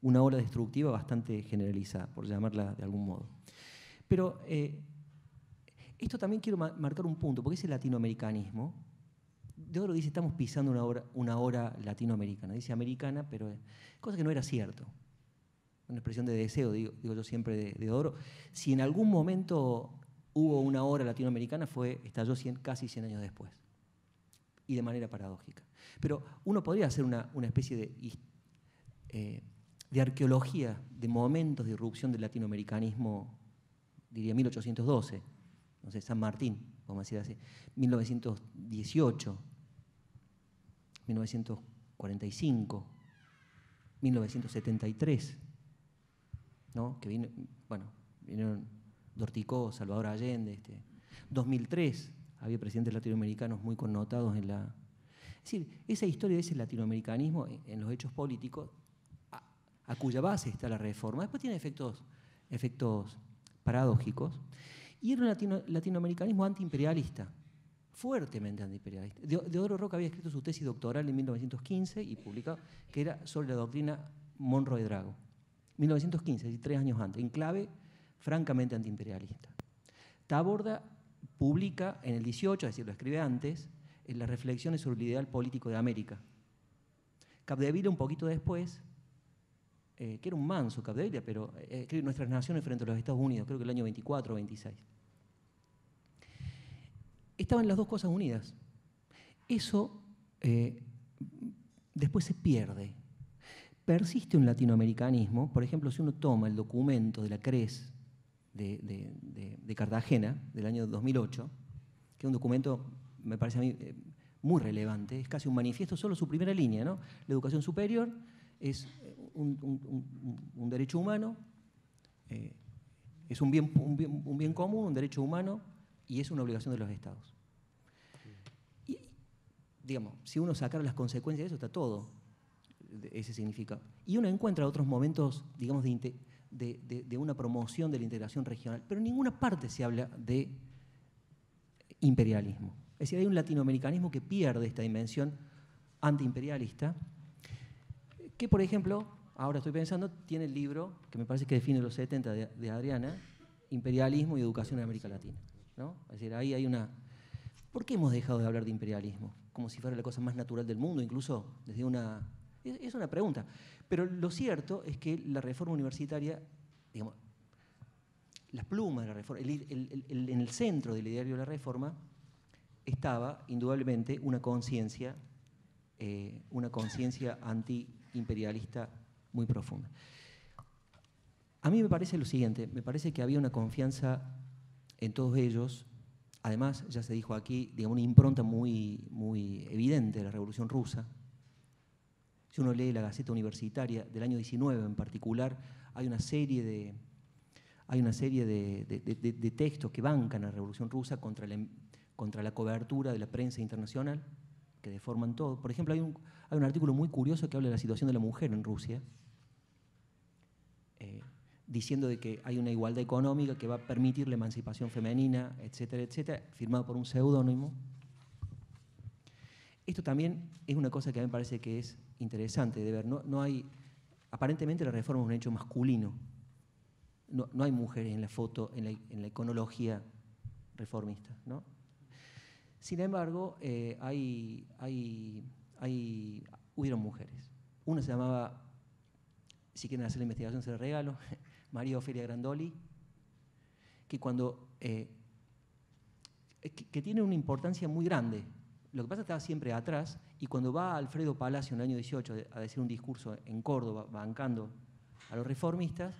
una ola destructiva bastante generalizada, por llamarla de algún modo. Pero eh, esto también quiero marcar un punto, porque ese latinoamericanismo, de oro dice, estamos pisando una hora, latinoamericana. Dice americana, pero cosa que no era cierto. Una expresión de deseo, digo, yo siempre de, oro. Si en algún momento hubo una hora latinoamericana, fue, estalló casi 100 años después. Y de manera paradójica. Pero uno podría hacer una, especie de, eh, de arqueología de momentos de irrupción del latinoamericanismo diría 1812, no sé, San Martín, vamos a decir así, 1918, 1945, 1973, ¿no? que vino, bueno, vinieron Dorticó, Salvador Allende, este, 2003 había presidentes latinoamericanos muy connotados en la... Es decir, esa historia de ese latinoamericanismo en los hechos políticos, a, a cuya base está la reforma, después tiene efectos, efectos paradójicos, y era un latinoamericanismo antiimperialista, fuertemente antiimperialista. Deodoro Roca había escrito su tesis doctoral en 1915 y publicado, que era sobre la doctrina Monroe Drago. 1915, tres años antes, en clave francamente antiimperialista. Taborda publica en el 18, es decir, lo escribe antes, en las reflexiones sobre el ideal político de América. Capdeville un poquito después eh, que era un manso Capdevila, pero eh, nuestras naciones frente a los Estados Unidos, creo que el año 24 o 26. Estaban las dos cosas unidas. Eso eh, después se pierde. Persiste un latinoamericanismo, por ejemplo, si uno toma el documento de la CRES de, Cartagena del año 2008, que es un documento, me parece a mí, muy relevante, es casi un manifiesto, solo su primera línea, ¿no? La educación superior es un, derecho humano, eh, es un bien, un bien, común, un derecho humano, y es una obligación de los estados. Y, digamos, si uno sacara las consecuencias de eso, está todo ese significado. Y uno encuentra otros momentos, digamos, de, de, una promoción de la integración regional, pero en ninguna parte se habla de imperialismo. Es decir, hay un latinoamericanismo que pierde esta dimensión antiimperialista, que por ejemplo ahora estoy pensando, tiene el libro que me parece que define los 70 de, Adriana, Imperialismo y Educación en América Latina. ¿No? Ahí hay una... ¿Por qué hemos dejado de hablar de imperialismo? Como si fuera la cosa más natural del mundo, incluso desde una... Es, una pregunta. Pero lo cierto es que la reforma universitaria, digamos, las plumas de la reforma, en el centro del ideario de la reforma estaba indudablemente una conciencia, eh, una conciencia antiimperialista muy profunda. A mí me parece lo siguiente, me parece que había una confianza en todos ellos, además, ya se dijo aquí, digamos, una impronta muy, muy evidente de la Revolución Rusa. Si uno lee la Gaceta Universitaria del año 19 en particular, hay una serie de, hay una serie de, textos que bancan a la Revolución Rusa contra la, contra la cobertura de la prensa internacional, que deforman todo. Por ejemplo, hay un, hay un artículo muy curioso que habla de la situación de la mujer en Rusia, diciendo de que hay una igualdad económica que va a permitir la emancipación femenina, etcétera, etcétera, firmado por un seudónimo. Esto también es una cosa que a mí me parece que es interesante de ver. No, no hay, aparentemente la reforma es un hecho masculino. No, no hay mujeres en la foto, en la, iconología reformista. ¿no? Sin embargo, eh, hay, hay, hay, hubieron mujeres. Una se llamaba, si quieren hacer la investigación se la regalo, María Ofelia Grandoli, que cuando eh, que, tiene una importancia muy grande. Lo que pasa es que estaba siempre atrás y cuando va Alfredo Palacio en el año 18 a decir un discurso en Córdoba bancando a los reformistas,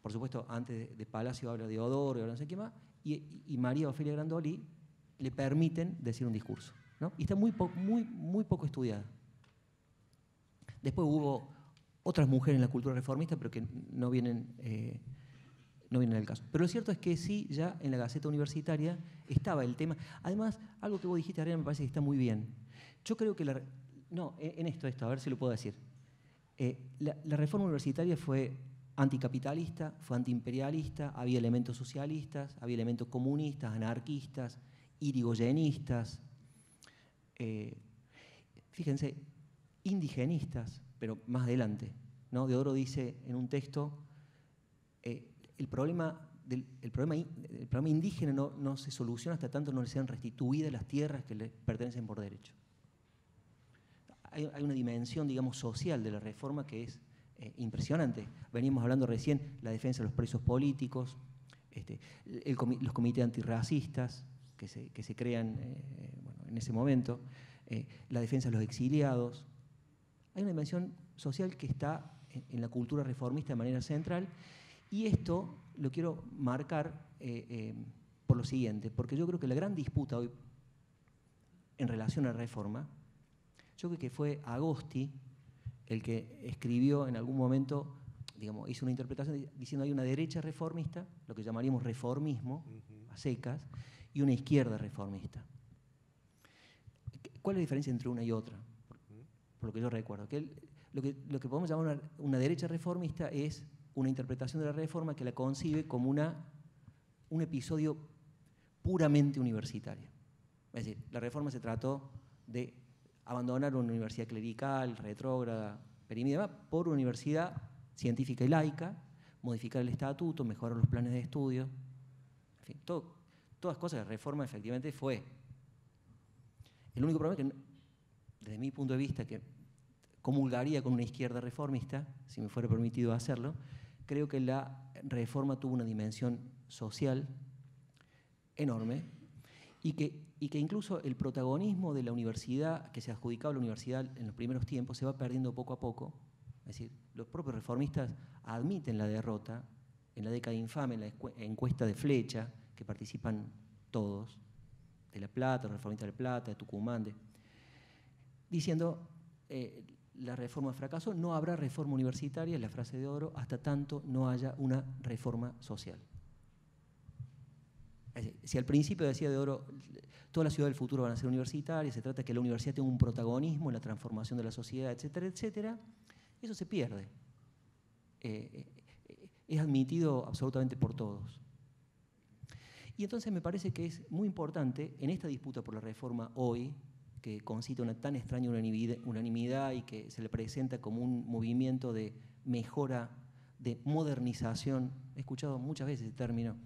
por supuesto antes de Palacio habla de Odoro no sé qué más, y, y María Ofelia Grandoli le permiten decir un discurso. ¿no? Y está muy, muy, muy poco estudiada. Después hubo otras mujeres en la cultura reformista, pero que no vienen, eh, no vienen al caso. Pero lo cierto es que sí, ya en la Gaceta Universitaria estaba el tema. Además, algo que vos dijiste, Ariana, me parece que está muy bien. Yo creo que la... No, en esto, esto, a ver si lo puedo decir. Eh, la, reforma universitaria fue anticapitalista, fue antiimperialista, había elementos socialistas, había elementos comunistas, anarquistas, irigoyenistas, eh, fíjense, indigenistas, pero más adelante. ¿no? Deodoro dice en un texto, eh, el, problema del, el, problema, indígena no, se soluciona hasta tanto no le sean restituidas las tierras que le pertenecen por derecho. Hay, una dimensión, digamos, social de la reforma que es eh, impresionante. Venimos hablando recién la defensa de los presos políticos, este, los comités antirracistas, que se, crean eh, en ese momento, la defensa de los exiliados. Hay una dimensión social que está en, la cultura reformista de manera central y esto lo quiero marcar eh, por lo siguiente, porque yo creo que la gran disputa hoy en relación a la reforma, yo creo que fue Agosti el que escribió en algún momento, digamos, hizo una interpretación diciendo hay una derecha reformista, lo que llamaríamos reformismo, a secas, y una izquierda reformista. ¿Cuál es la diferencia entre una y otra? Lo que yo recuerdo. lo, que, lo, que, podemos llamar una, derecha reformista es una interpretación de la reforma que la concibe como una, un episodio puramente universitario. Es decir, la reforma se trató de abandonar una universidad clerical, retrógrada, perimida, por una universidad científica y laica, modificar el estatuto, mejorar los planes de estudio, en fin, todas cosas, la reforma efectivamente fue. El único problema que, desde mi punto de vista, que comulgaría con una izquierda reformista, si me fuera permitido hacerlo, creo que la reforma tuvo una dimensión social enorme y que, incluso el protagonismo de la universidad, que se adjudicaba a la universidad en los primeros tiempos, se va perdiendo poco a poco. Es decir, los propios reformistas admiten la derrota en la década infame, en la encuesta de Flecha, que participan todos, de La Plata, reformistas de La Plata, de Tucumán, diciendo eh, la reforma fracasó, no habrá reforma universitaria, es la frase de oro, hasta tanto no haya una reforma social. si al principio decía de oro, todas las ciudades del futuro van a ser universitarias, se trata de que la universidad tenga un protagonismo en la transformación de la sociedad, etcétera, etcétera, eso se pierde. Eh, eh, es admitido absolutamente por todos. Y entonces me parece que es muy importante en esta disputa por la reforma hoy, que concita una tan extraña unanimidad y que se le presenta como un movimiento de mejora, de modernización, he escuchado muchas veces ese término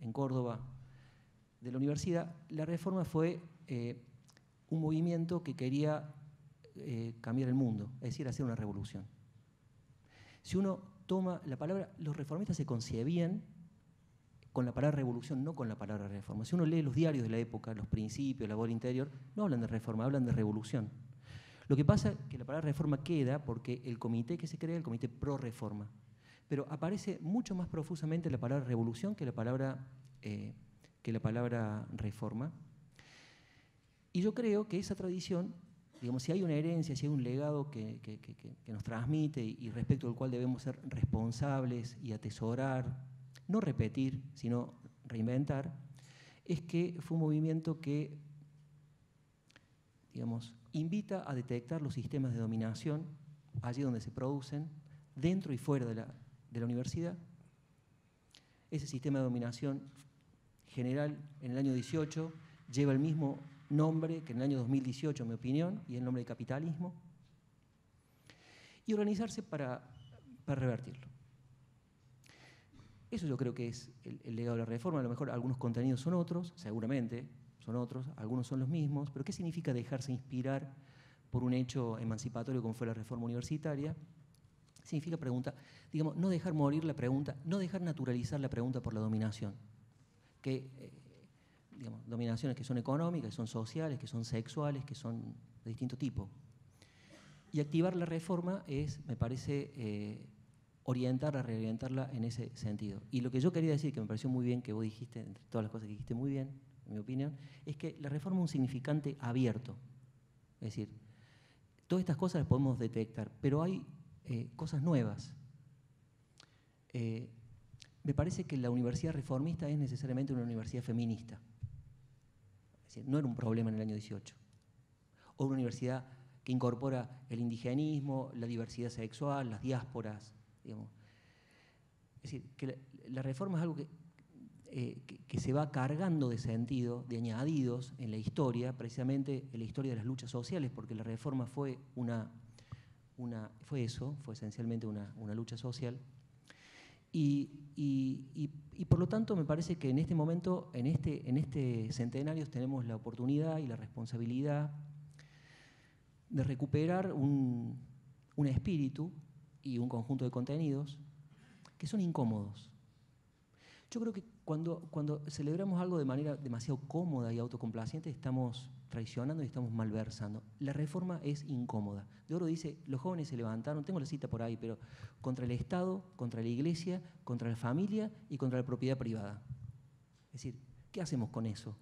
en Córdoba, de la universidad, la reforma fue eh, un movimiento que quería eh, cambiar el mundo, es decir, hacer una revolución. Si uno toma la palabra, los reformistas se concebían con la palabra revolución, no con la palabra reforma. Si uno lee los diarios de la época, los principios, la labor interior, no hablan de reforma, hablan de revolución. Lo que pasa es que la palabra reforma queda porque el comité que se crea el comité pro reforma. Pero aparece mucho más profusamente la palabra revolución que la palabra, eh, que la palabra reforma. Y yo creo que esa tradición, digamos, si hay una herencia, si hay un legado que, nos transmite y respecto al cual debemos ser responsables y atesorar, no repetir, sino reinventar, es que fue un movimiento que, digamos, invita a detectar los sistemas de dominación allí donde se producen, dentro y fuera de la, universidad. Ese sistema de dominación general en el año 18 lleva el mismo nombre que en el año 2018, en mi opinión, y el nombre de capitalismo, y organizarse para revertirlo. Eso yo creo que es el, legado de la reforma. A lo mejor algunos contenidos son otros, seguramente son otros, algunos son los mismos, pero ¿qué significa dejarse inspirar por un hecho emancipatorio como fue la reforma universitaria? Significa pregunta, digamos, no dejar morir la pregunta, no dejar naturalizar la pregunta por la dominación. Que, eh, digamos, dominaciones que son económicas, que son sociales, que son sexuales, que son de distinto tipo. Y activar la reforma es, me parece, eh, orientarla, reorientarla en ese sentido. Y lo que yo quería decir, que me pareció muy bien, que vos dijiste, entre todas las cosas que dijiste muy bien, en mi opinión, es que la reforma es un significante abierto. Es decir, todas estas cosas las podemos detectar, pero hay eh, cosas nuevas. Eh, me parece que la universidad reformista es necesariamente una universidad feminista. Es decir, no era un problema en el año 18. O una universidad que incorpora el indigenismo, la diversidad sexual, las diásporas. Es decir, que la, reforma es algo eh, que, se va cargando de sentido, de añadidos en la historia, precisamente en la historia de las luchas sociales, porque la reforma fue, una, fue eso, fue esencialmente una, una lucha social. Y, por lo tanto me parece que en este momento, en este, en este centenario, tenemos la oportunidad y la responsabilidad de recuperar un, espíritu y un conjunto de contenidos que son incómodos. Yo creo que cuando, cuando celebramos algo de manera demasiado cómoda y autocomplaciente, estamos traicionando y estamos malversando. La reforma es incómoda. De Oro dice, los jóvenes se levantaron, tengo la cita por ahí, pero contra el Estado, contra la Iglesia, contra la familia y contra la propiedad privada. Es decir, ¿qué hacemos con eso?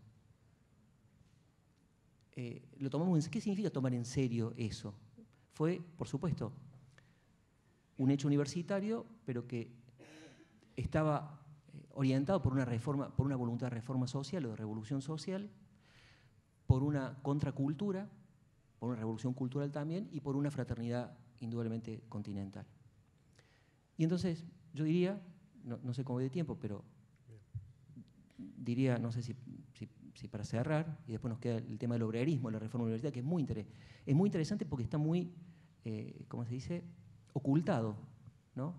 Eh, lo tomamos ¿Qué significa tomar en serio eso? Fue, por supuesto, un hecho universitario, pero que estaba eh, orientado por una reforma, por una voluntad de reforma social o de revolución social, por una contracultura, por una revolución cultural también y por una fraternidad indudablemente continental. Y entonces yo diría, no, sé cómo voy de tiempo, pero diría, no sé si, para cerrar, y después nos queda el tema del obrerismo, la reforma universitaria, que es muy, es muy interesante porque está muy, eh, ¿cómo se dice?, ocultado. ¿no?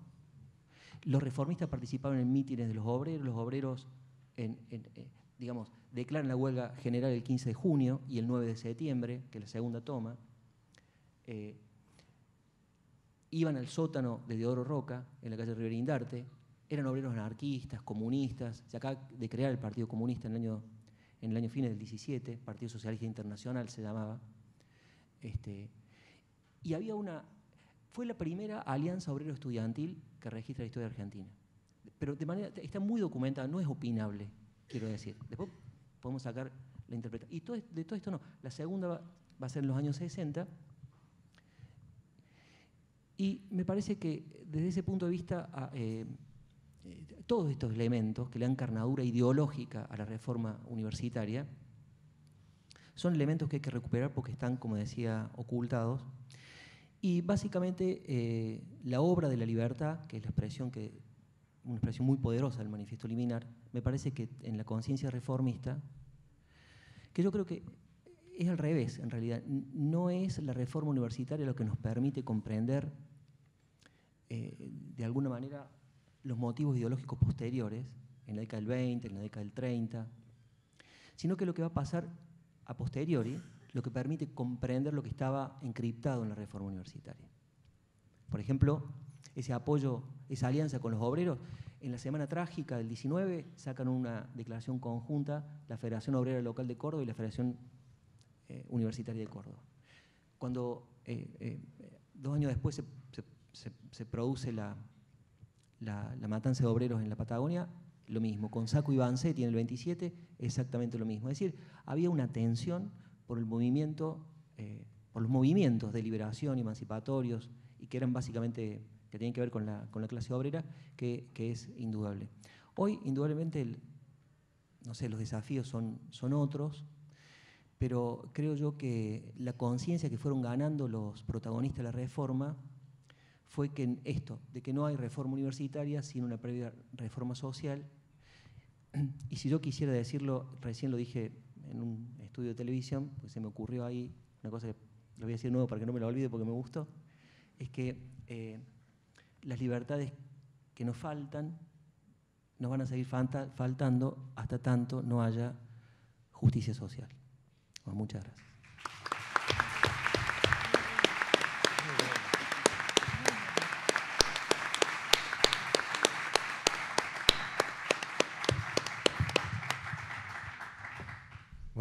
Los reformistas participaban en mítines de los obreros, los obreros en, eh, digamos, declaran la huelga general el 15 de junio y el 9 de septiembre, que es la segunda toma, eh, iban al sótano de Deodoro Roca, en la calle Rivera Indarte, eran obreros anarquistas, comunistas, se acaba de crear el Partido Comunista en el año, en el año fines del 17, Partido Socialista Internacional se llamaba, este, y había una, fue la primera alianza obrero estudiantil que registra la historia Argentina. Pero de manera, está muy documentada, no es opinable, quiero decir. Después podemos sacar la interpretación. Y de todo esto no. La segunda va, a ser en los años 60. Y me parece que desde ese punto de vista, eh, eh, todos estos elementos que le dan carnadura ideológica a la reforma universitaria, son elementos que hay que recuperar porque están, como decía, ocultados. Y básicamente eh, la obra de la libertad, que es la expresión que una expresión muy poderosa del manifiesto liminar, me parece que en la conciencia reformista, que yo creo que es al revés, en realidad, no es la reforma universitaria lo que nos permite comprender eh, de alguna manera los motivos ideológicos posteriores, en la década del 20, en la década del 30, sino que lo que va a pasar a posteriori, lo que permite comprender lo que estaba encriptado en la reforma universitaria. Por ejemplo, ese apoyo, esa alianza con los obreros, En la semana trágica del 19 sacan una declaración conjunta la Federación Obrera Local de Córdoba y la Federación eh, Universitaria de Córdoba. Cuando eh, eh, dos años después se, produce la, matanza de obreros en la Patagonia, lo mismo. Con Saco y Vancetti en el 27, exactamente lo mismo. Es decir, había una tensión por el movimiento, por los movimientos de liberación, emancipatorios, y que eran básicamente, que tienen que ver con la, con la clase obrera, que, que, es indudable. Hoy, indudablemente, no sé, los desafíos son, son otros, pero creo yo que la conciencia que fueron ganando los protagonistas de la reforma fue que esto, de que no hay reforma universitaria sin una previa reforma social. Y si yo quisiera decirlo, recién lo dije en un estudio de televisión, pues se me ocurrió ahí una cosa que lo voy a decir nuevo para que no me lo olvide porque me gustó, es que eh, las libertades que nos faltan nos van a seguir faltando hasta tanto no haya justicia social. muchas gracias.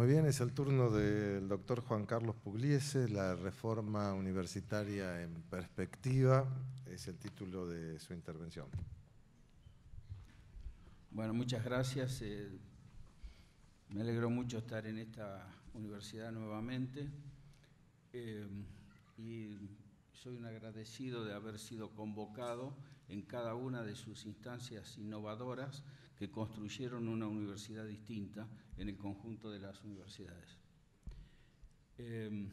Bien, es el turno del doctor Juan Carlos Pugliese, la reforma universitaria en perspectiva, es el título de su intervención. Bueno, muchas gracias. Eh, me alegro mucho estar en esta universidad nuevamente eh, y soy un agradecido de haber sido convocado en cada una de sus instancias innovadoras que construyeron una universidad distinta en el conjunto de las universidades. Em,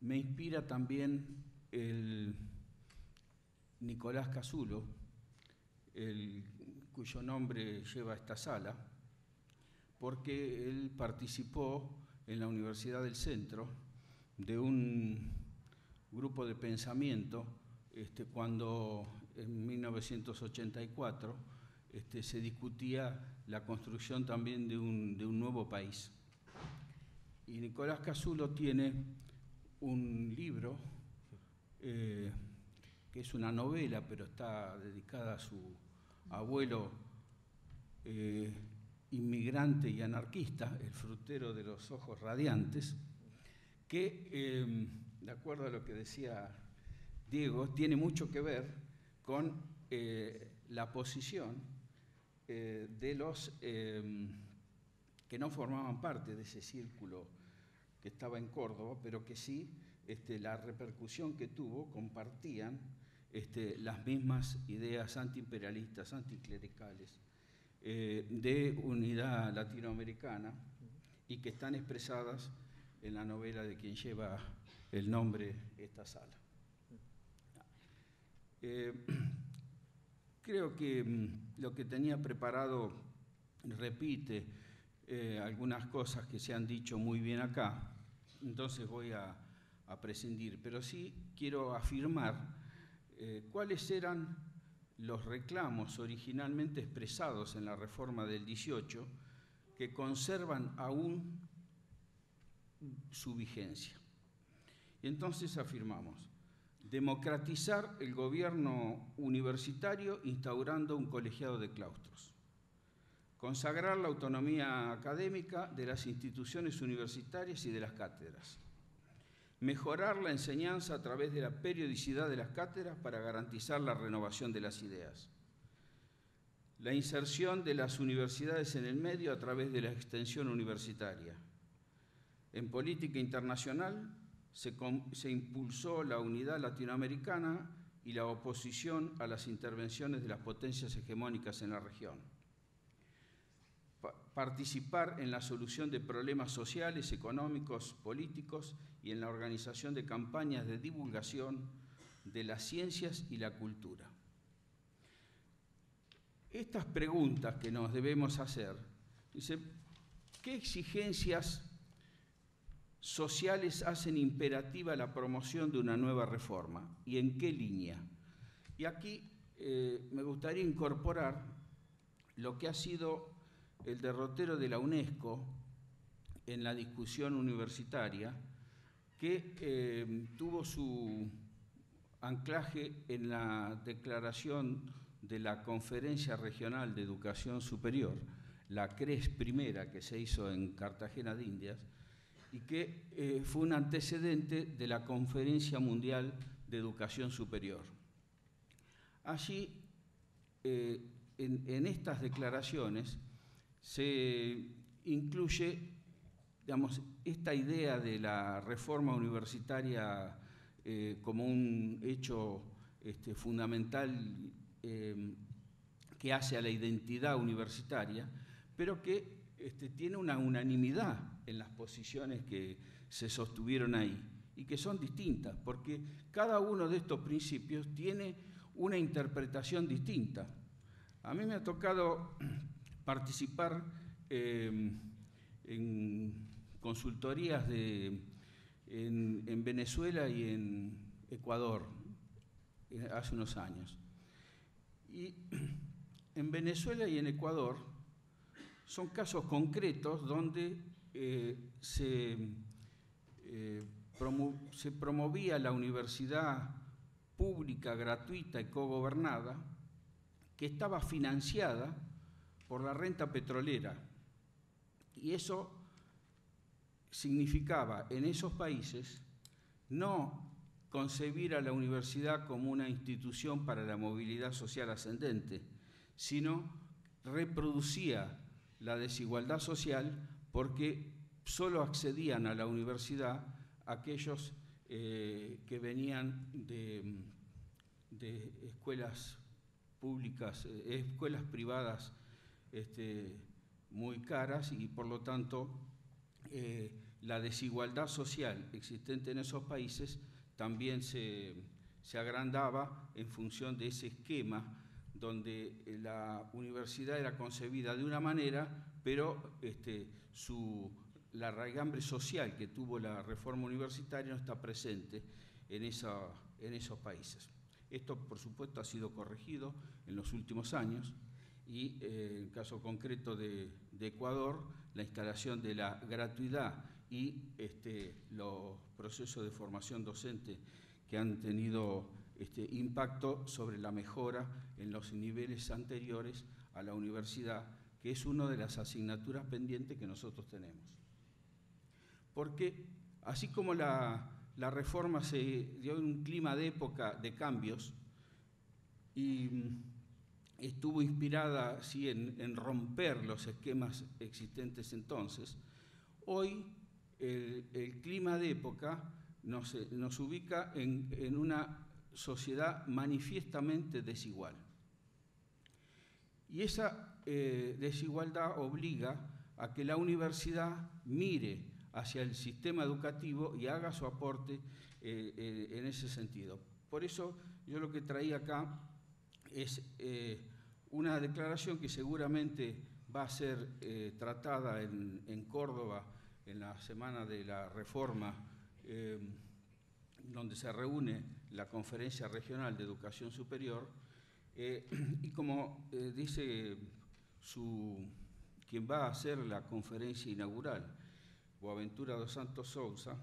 me inspira también el Nicolás Casulo, el, cuyo nombre lleva esta sala, porque él participó en la Universidad del Centro de un grupo de pensamiento este, cuando en 1984 este, se discutía la construcción también de un, nuevo país. Y Nicolás Casulo tiene un libro eh, que es una novela, pero está dedicada a su abuelo eh, inmigrante y anarquista, el frutero de los ojos radiantes, que, eh, de acuerdo a lo que decía Diego, tiene mucho que ver con la posición eh, de los em, que no formaban parte de ese círculo que estaba en Córdoba, pero que sí este, la repercusión que tuvo compartían este, las mismas ideas antiimperialistas, anticlericales, eh, de unidad latinoamericana y que están expresadas en la novela de quien lleva el nombre esta sala. Eh, Creo que mm, lo que tenía preparado repite eh, algunas cosas que se han dicho muy bien acá, entonces voy a, prescindir, pero sí quiero afirmar eh, cuáles eran los reclamos originalmente expresados en la reforma del 18 que conservan aún su vigencia. Y entonces afirmamos, democratizar el gobierno universitario instaurando un colegiado de claustros, consagrar la autonomía académica de las instituciones universitarias y de las cátedras, mejorar la enseñanza a través de la periodicidad de las cátedras para garantizar la renovación de las ideas, la inserción de las universidades en el medio a través de la extensión universitaria. En política internacional, se, impulsó la unidad latinoamericana y la oposición a las intervenciones de las potencias hegemónicas en la región. participar en la solución de problemas sociales, económicos, políticos y en la organización de campañas de divulgación de las ciencias y la cultura. Estas preguntas que nos debemos hacer, dice, ¿qué exigencias sociales hacen imperativa la promoción de una nueva reforma y en qué línea. Y aquí eh, me gustaría incorporar lo que ha sido el derrotero de la UNESCO en la discusión universitaria, que eh, tuvo su anclaje en la Declaración de la Conferencia Regional de Educación Superior, la CRES primera que se hizo en Cartagena de Indias, y que eh, fue un antecedente de la Conferencia Mundial de Educación Superior. Allí, eh, en, estas declaraciones, se incluye digamos, esta idea de la reforma universitaria eh, como un hecho este, fundamental que hace a la identidad universitaria, pero que este, tiene una unanimidad en las posiciones que se sostuvieron ahí y que son distintas, porque cada uno de estos principios tiene una interpretación distinta. A mí me ha tocado participar em, en consultorías en, en, Venezuela y en Ecuador eh, hace unos años. Y en Venezuela y en Ecuador son casos concretos donde eh, se, eh, se promovía la universidad pública, gratuita y cogobernada, que estaba financiada por la renta petrolera. Y eso significaba en esos países no concebir a la universidad como una institución para la movilidad social ascendente, sino reproducía la desigualdad social porque solo accedían a la universidad aquellos eh, que venían de, escuelas públicas, eh, escuelas privadas este, muy caras y por lo tanto eh, la desigualdad social existente en esos países también se, se agrandaba en función de ese esquema donde la universidad era concebida de una manera, pero este, la arraigambre social que tuvo la reforma universitaria no está presente en, esos países. Esto, por supuesto, ha sido corregido en los últimos años y, eh, en caso concreto de, Ecuador, la instalación de la gratuidad y este, los procesos de formación docente que han tenido este impacto sobre la mejora en los niveles anteriores a la universidad, que es una de las asignaturas pendientes que nosotros tenemos. Porque así como la, reforma se dio en un clima de época de cambios y mm, estuvo inspirada sí, en, romper los esquemas existentes entonces, hoy el, clima de época nos, ubica en una sociedad manifiestamente desigual. Y esa eh, desigualdad obliga a que la universidad mire hacia el sistema educativo y haga su aporte eh, eh, en ese sentido. Por eso yo lo que traía acá es una declaración que seguramente va a ser tratada en, en, Córdoba en la semana de la reforma, donde se reúne la Conferencia Regional de Educación Superior, eh, y como eh, dice su, quien va a hacer la conferencia inaugural, Boaventura dos Santos Sousa,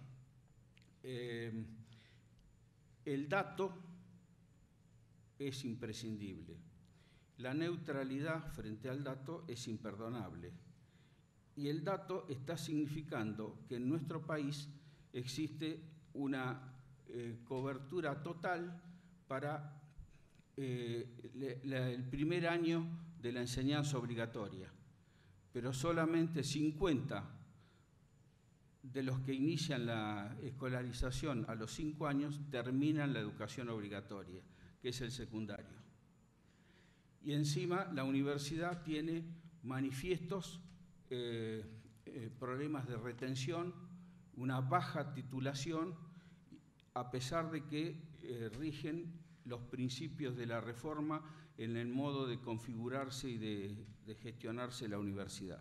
eh, el dato es imprescindible. La neutralidad frente al dato es imperdonable. Y el dato está significando que en nuestro país existe una cobertura total para eh, el primer año de la enseñanza obligatoria, pero solamente 50 de los que inician la escolarización a los 5 años terminan la educación obligatoria, que es el secundario. Y encima la universidad tiene manifiestos eh, problemas de retención, una baja titulación a pesar de que eh, rigen los principios de la reforma en el modo de configurarse y de, gestionarse la universidad.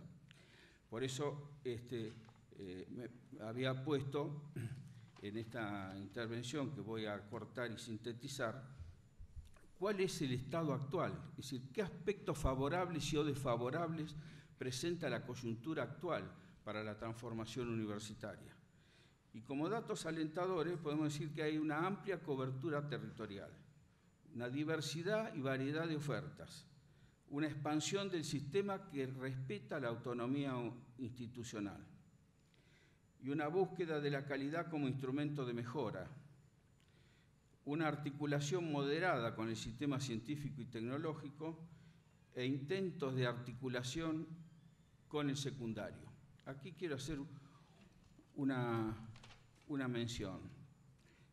Por eso este, eh, me había puesto en esta intervención que voy a cortar y sintetizar, cuál es el estado actual, es decir, qué aspectos favorables y o desfavorables presenta la coyuntura actual para la transformación universitaria. Y como datos alentadores podemos decir que hay una amplia cobertura territorial, una diversidad y variedad de ofertas, una expansión del sistema que respeta la autonomía institucional y una búsqueda de la calidad como instrumento de mejora, una articulación moderada con el sistema científico y tecnológico e intentos de articulación con el secundario. Aquí quiero hacer una, una mención.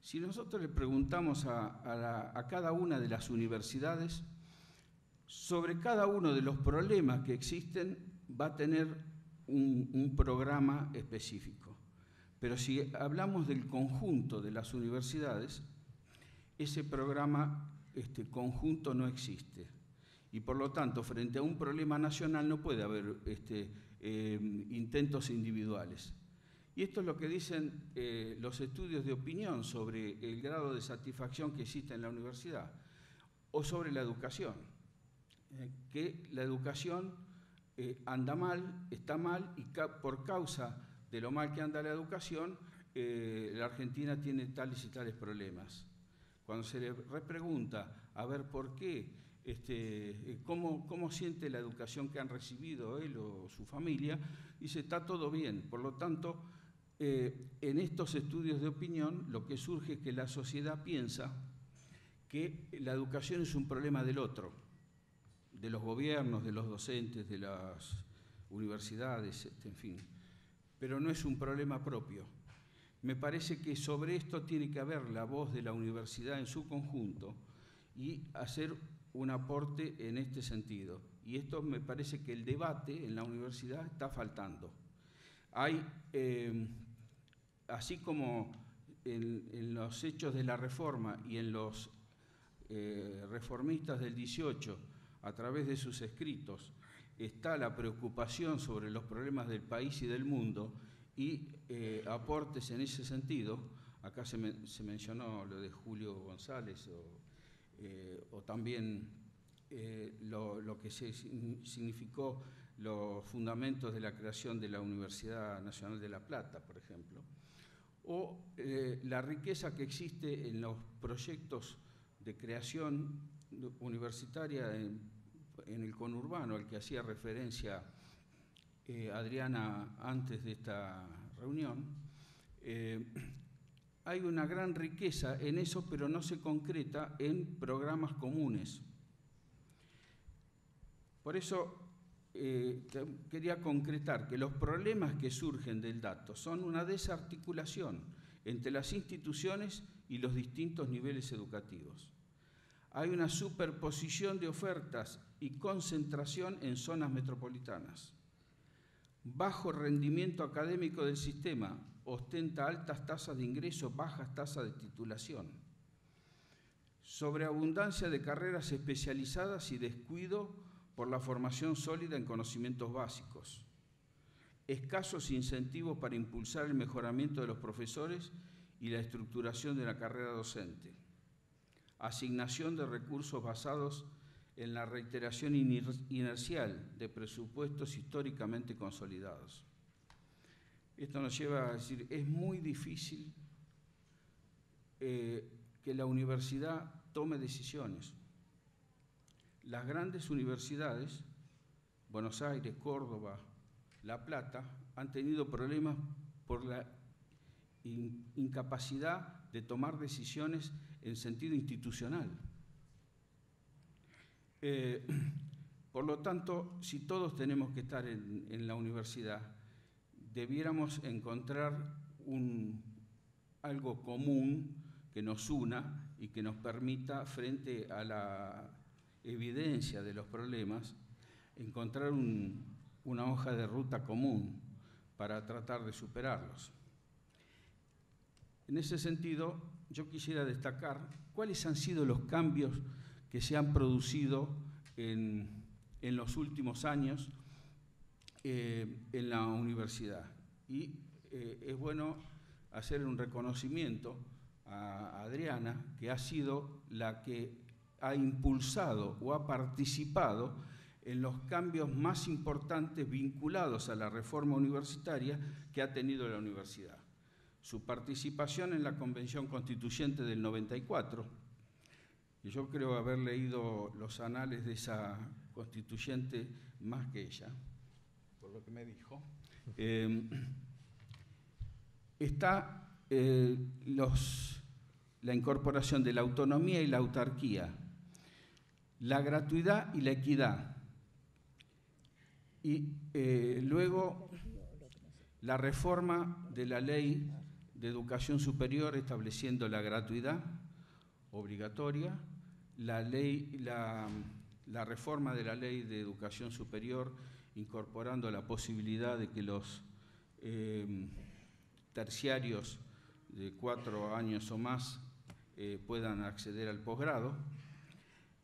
Si nosotros le preguntamos a, cada una de las universidades sobre cada uno de los problemas que existen, va a tener un programa específico. Pero si hablamos del conjunto de las universidades, ese programa este, conjunto no existe. Y por lo tanto, frente a un problema nacional no puede haber este, eh, intentos individuales. Y esto es lo que dicen eh, los estudios de opinión sobre el grado de satisfacción que existe en la universidad o sobre la educación. Eh, que la educación anda mal, está mal y por causa de lo mal que anda la educación, eh, la Argentina tiene tales y tales problemas. Cuando se le repregunta a ver por qué, este, eh, cómo, cómo, siente la educación que han recibido él o su familia, dice, está todo bien. Por lo tanto, eh, en estos estudios de opinión lo que surge es que la sociedad piensa que la educación es un problema del otro, de los gobiernos, de los docentes, de las universidades, este, en fin pero no es un problema propio. Me parece que sobre esto tiene que haber la voz de la universidad en su conjunto y hacer un aporte en este sentido. Y esto me parece que el debate en la universidad está faltando. Hay, eh, así como en, los hechos de la reforma y en los eh, reformistas del 18, a través de sus escritos, está la preocupación sobre los problemas del país y del mundo y eh, aportes en ese sentido. Acá se, mencionó lo de Julio González o, eh, también lo, que significó los fundamentos de la creación de la Universidad Nacional de La Plata, por ejemplo, o la riqueza que existe en los proyectos de creación universitaria en en el conurbano al que hacía referencia eh, Adriana antes de esta reunión, eh, hay una gran riqueza en eso, pero no se concreta en programas comunes. Por eso eh, quería concretar que los problemas que surgen del dato son una desarticulación entre las instituciones y los distintos niveles educativos. Hay una superposición de ofertas y concentración en zonas metropolitanas. Bajo rendimiento académico del sistema ostenta altas tasas de ingreso, bajas tasas de titulación. Sobreabundancia de carreras especializadas y descuido por la formación sólida en conocimientos básicos. Escasos incentivos para impulsar el mejoramiento de los profesores y la estructuración de la carrera docente. Asignación de recursos basados en la reiteración inercial de presupuestos históricamente consolidados. Esto nos lleva a decir, es muy difícil eh, que la universidad tome decisiones. Las grandes universidades, Buenos Aires, Córdoba, La Plata, han tenido problemas por la incapacidad de tomar decisiones en sentido institucional. Eh, por lo tanto, si todos tenemos que estar en, la universidad, debiéramos encontrar algo común que nos una y que nos permita, frente a la evidencia de los problemas, encontrar una hoja de ruta común para tratar de superarlos. En ese sentido, yo quisiera destacar cuáles han sido los cambios que se han producido en, los últimos años eh, en la universidad. Y eh, es bueno hacer un reconocimiento a Adriana, que ha sido la que ha impulsado o ha participado en los cambios más importantes vinculados a la reforma universitaria que ha tenido la universidad. Su participación en la Convención Constituyente del 94, Y yo creo haber leído los anales de esa constituyente más que ella, por lo que me dijo. Eh, está eh, los, la incorporación de la autonomía y la autarquía, la gratuidad y la equidad. Y eh, luego la reforma de la ley de educación superior estableciendo la gratuidad obligatoria, la, ley, la, reforma de la ley de educación superior incorporando la posibilidad de que los eh, terciarios de cuatro años o más eh, puedan acceder al posgrado.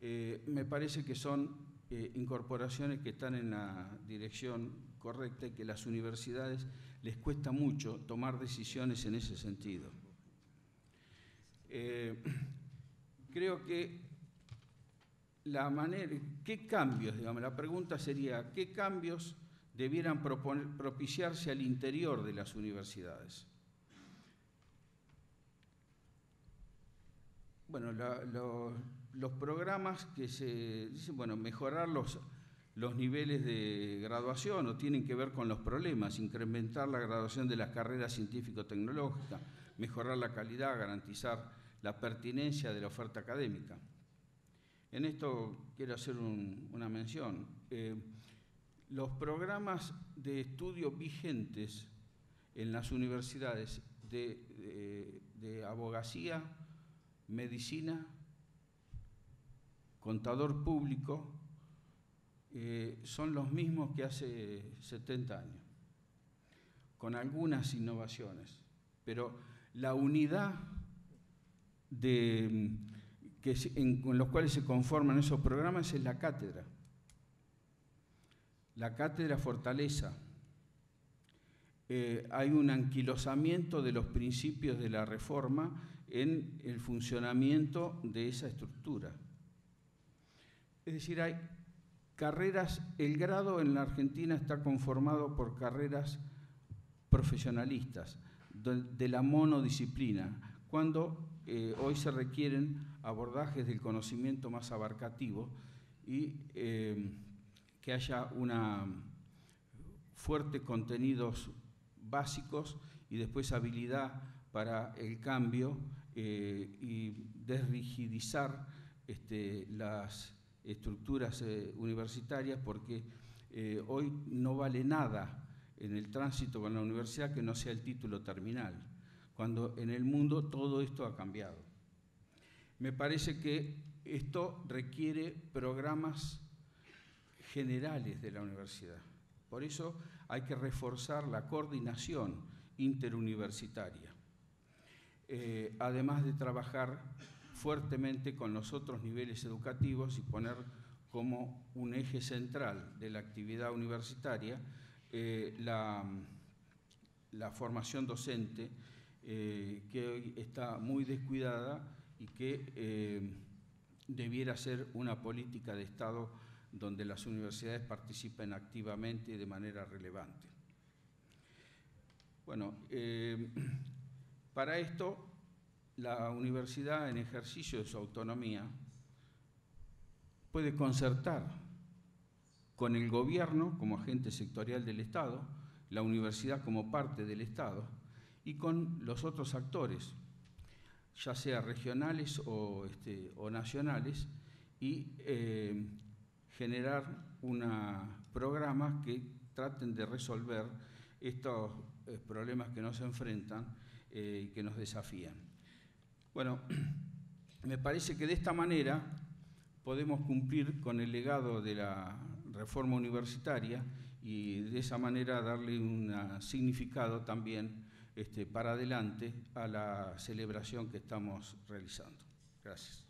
Eh, me parece que son incorporaciones que están en la dirección correcta y que las universidades les cuesta mucho tomar decisiones en ese sentido. creo que la manera, ¿qué cambios, digamos, la pregunta sería, ¿qué cambios debieran propiciarse al interior de las universidades? Bueno, los programas que se dicen, bueno, mejorar los, los niveles de graduación o tienen que ver con los problemas, incrementar la graduación de las carreras científico-tecnológicas, mejorar la calidad, garantizar la pertinencia de la oferta académica. En esto quiero hacer una mención. Eh, los programas de estudio vigentes en las universidades de, abogacía, medicina, contador público, eh, son los mismos que hace 70 años, con algunas innovaciones, pero la unidad en, con los cuales se conforman esos programas es la cátedra. La cátedra fortaleza. Eh, hay un anquilosamiento de los principios de la reforma en el funcionamiento de esa estructura. Es decir, hay carreras, el grado en la Argentina está conformado por carreras profesionalistas, de, la monodisciplina, cuando eh, hoy se requieren abordajes del conocimiento más abarcativo y eh, que haya una fuerte contenidos básicos y después habilidad para el cambio eh, y desrigidizar este, las estructuras eh, universitarias porque hoy no vale nada en el tránsito con la universidad que no sea el título terminal, cuando en el mundo todo esto ha cambiado. Me parece que esto requiere programas generales de la universidad. Por eso hay que reforzar la coordinación interuniversitaria, eh, además de trabajar fuertemente con los otros niveles educativos y poner como un eje central de la actividad universitaria eh, la, formación docente, eh, que hoy está muy descuidada y que eh, debiera ser una política de Estado donde las universidades participen activamente y de manera relevante. Bueno, para esto la universidad en ejercicio de su autonomía puede concertar con el gobierno como agente sectorial del Estado, la universidad como parte del Estado y con los otros actores, ya sea regionales o, este, nacionales, y eh, generar programas que traten de resolver estos eh, problemas que nos enfrentan eh, y que nos desafían. Bueno, me parece que de esta manera podemos cumplir con el legado de la reforma universitaria y de esa manera darle un significado también este, para adelante a la celebración que estamos realizando. Gracias.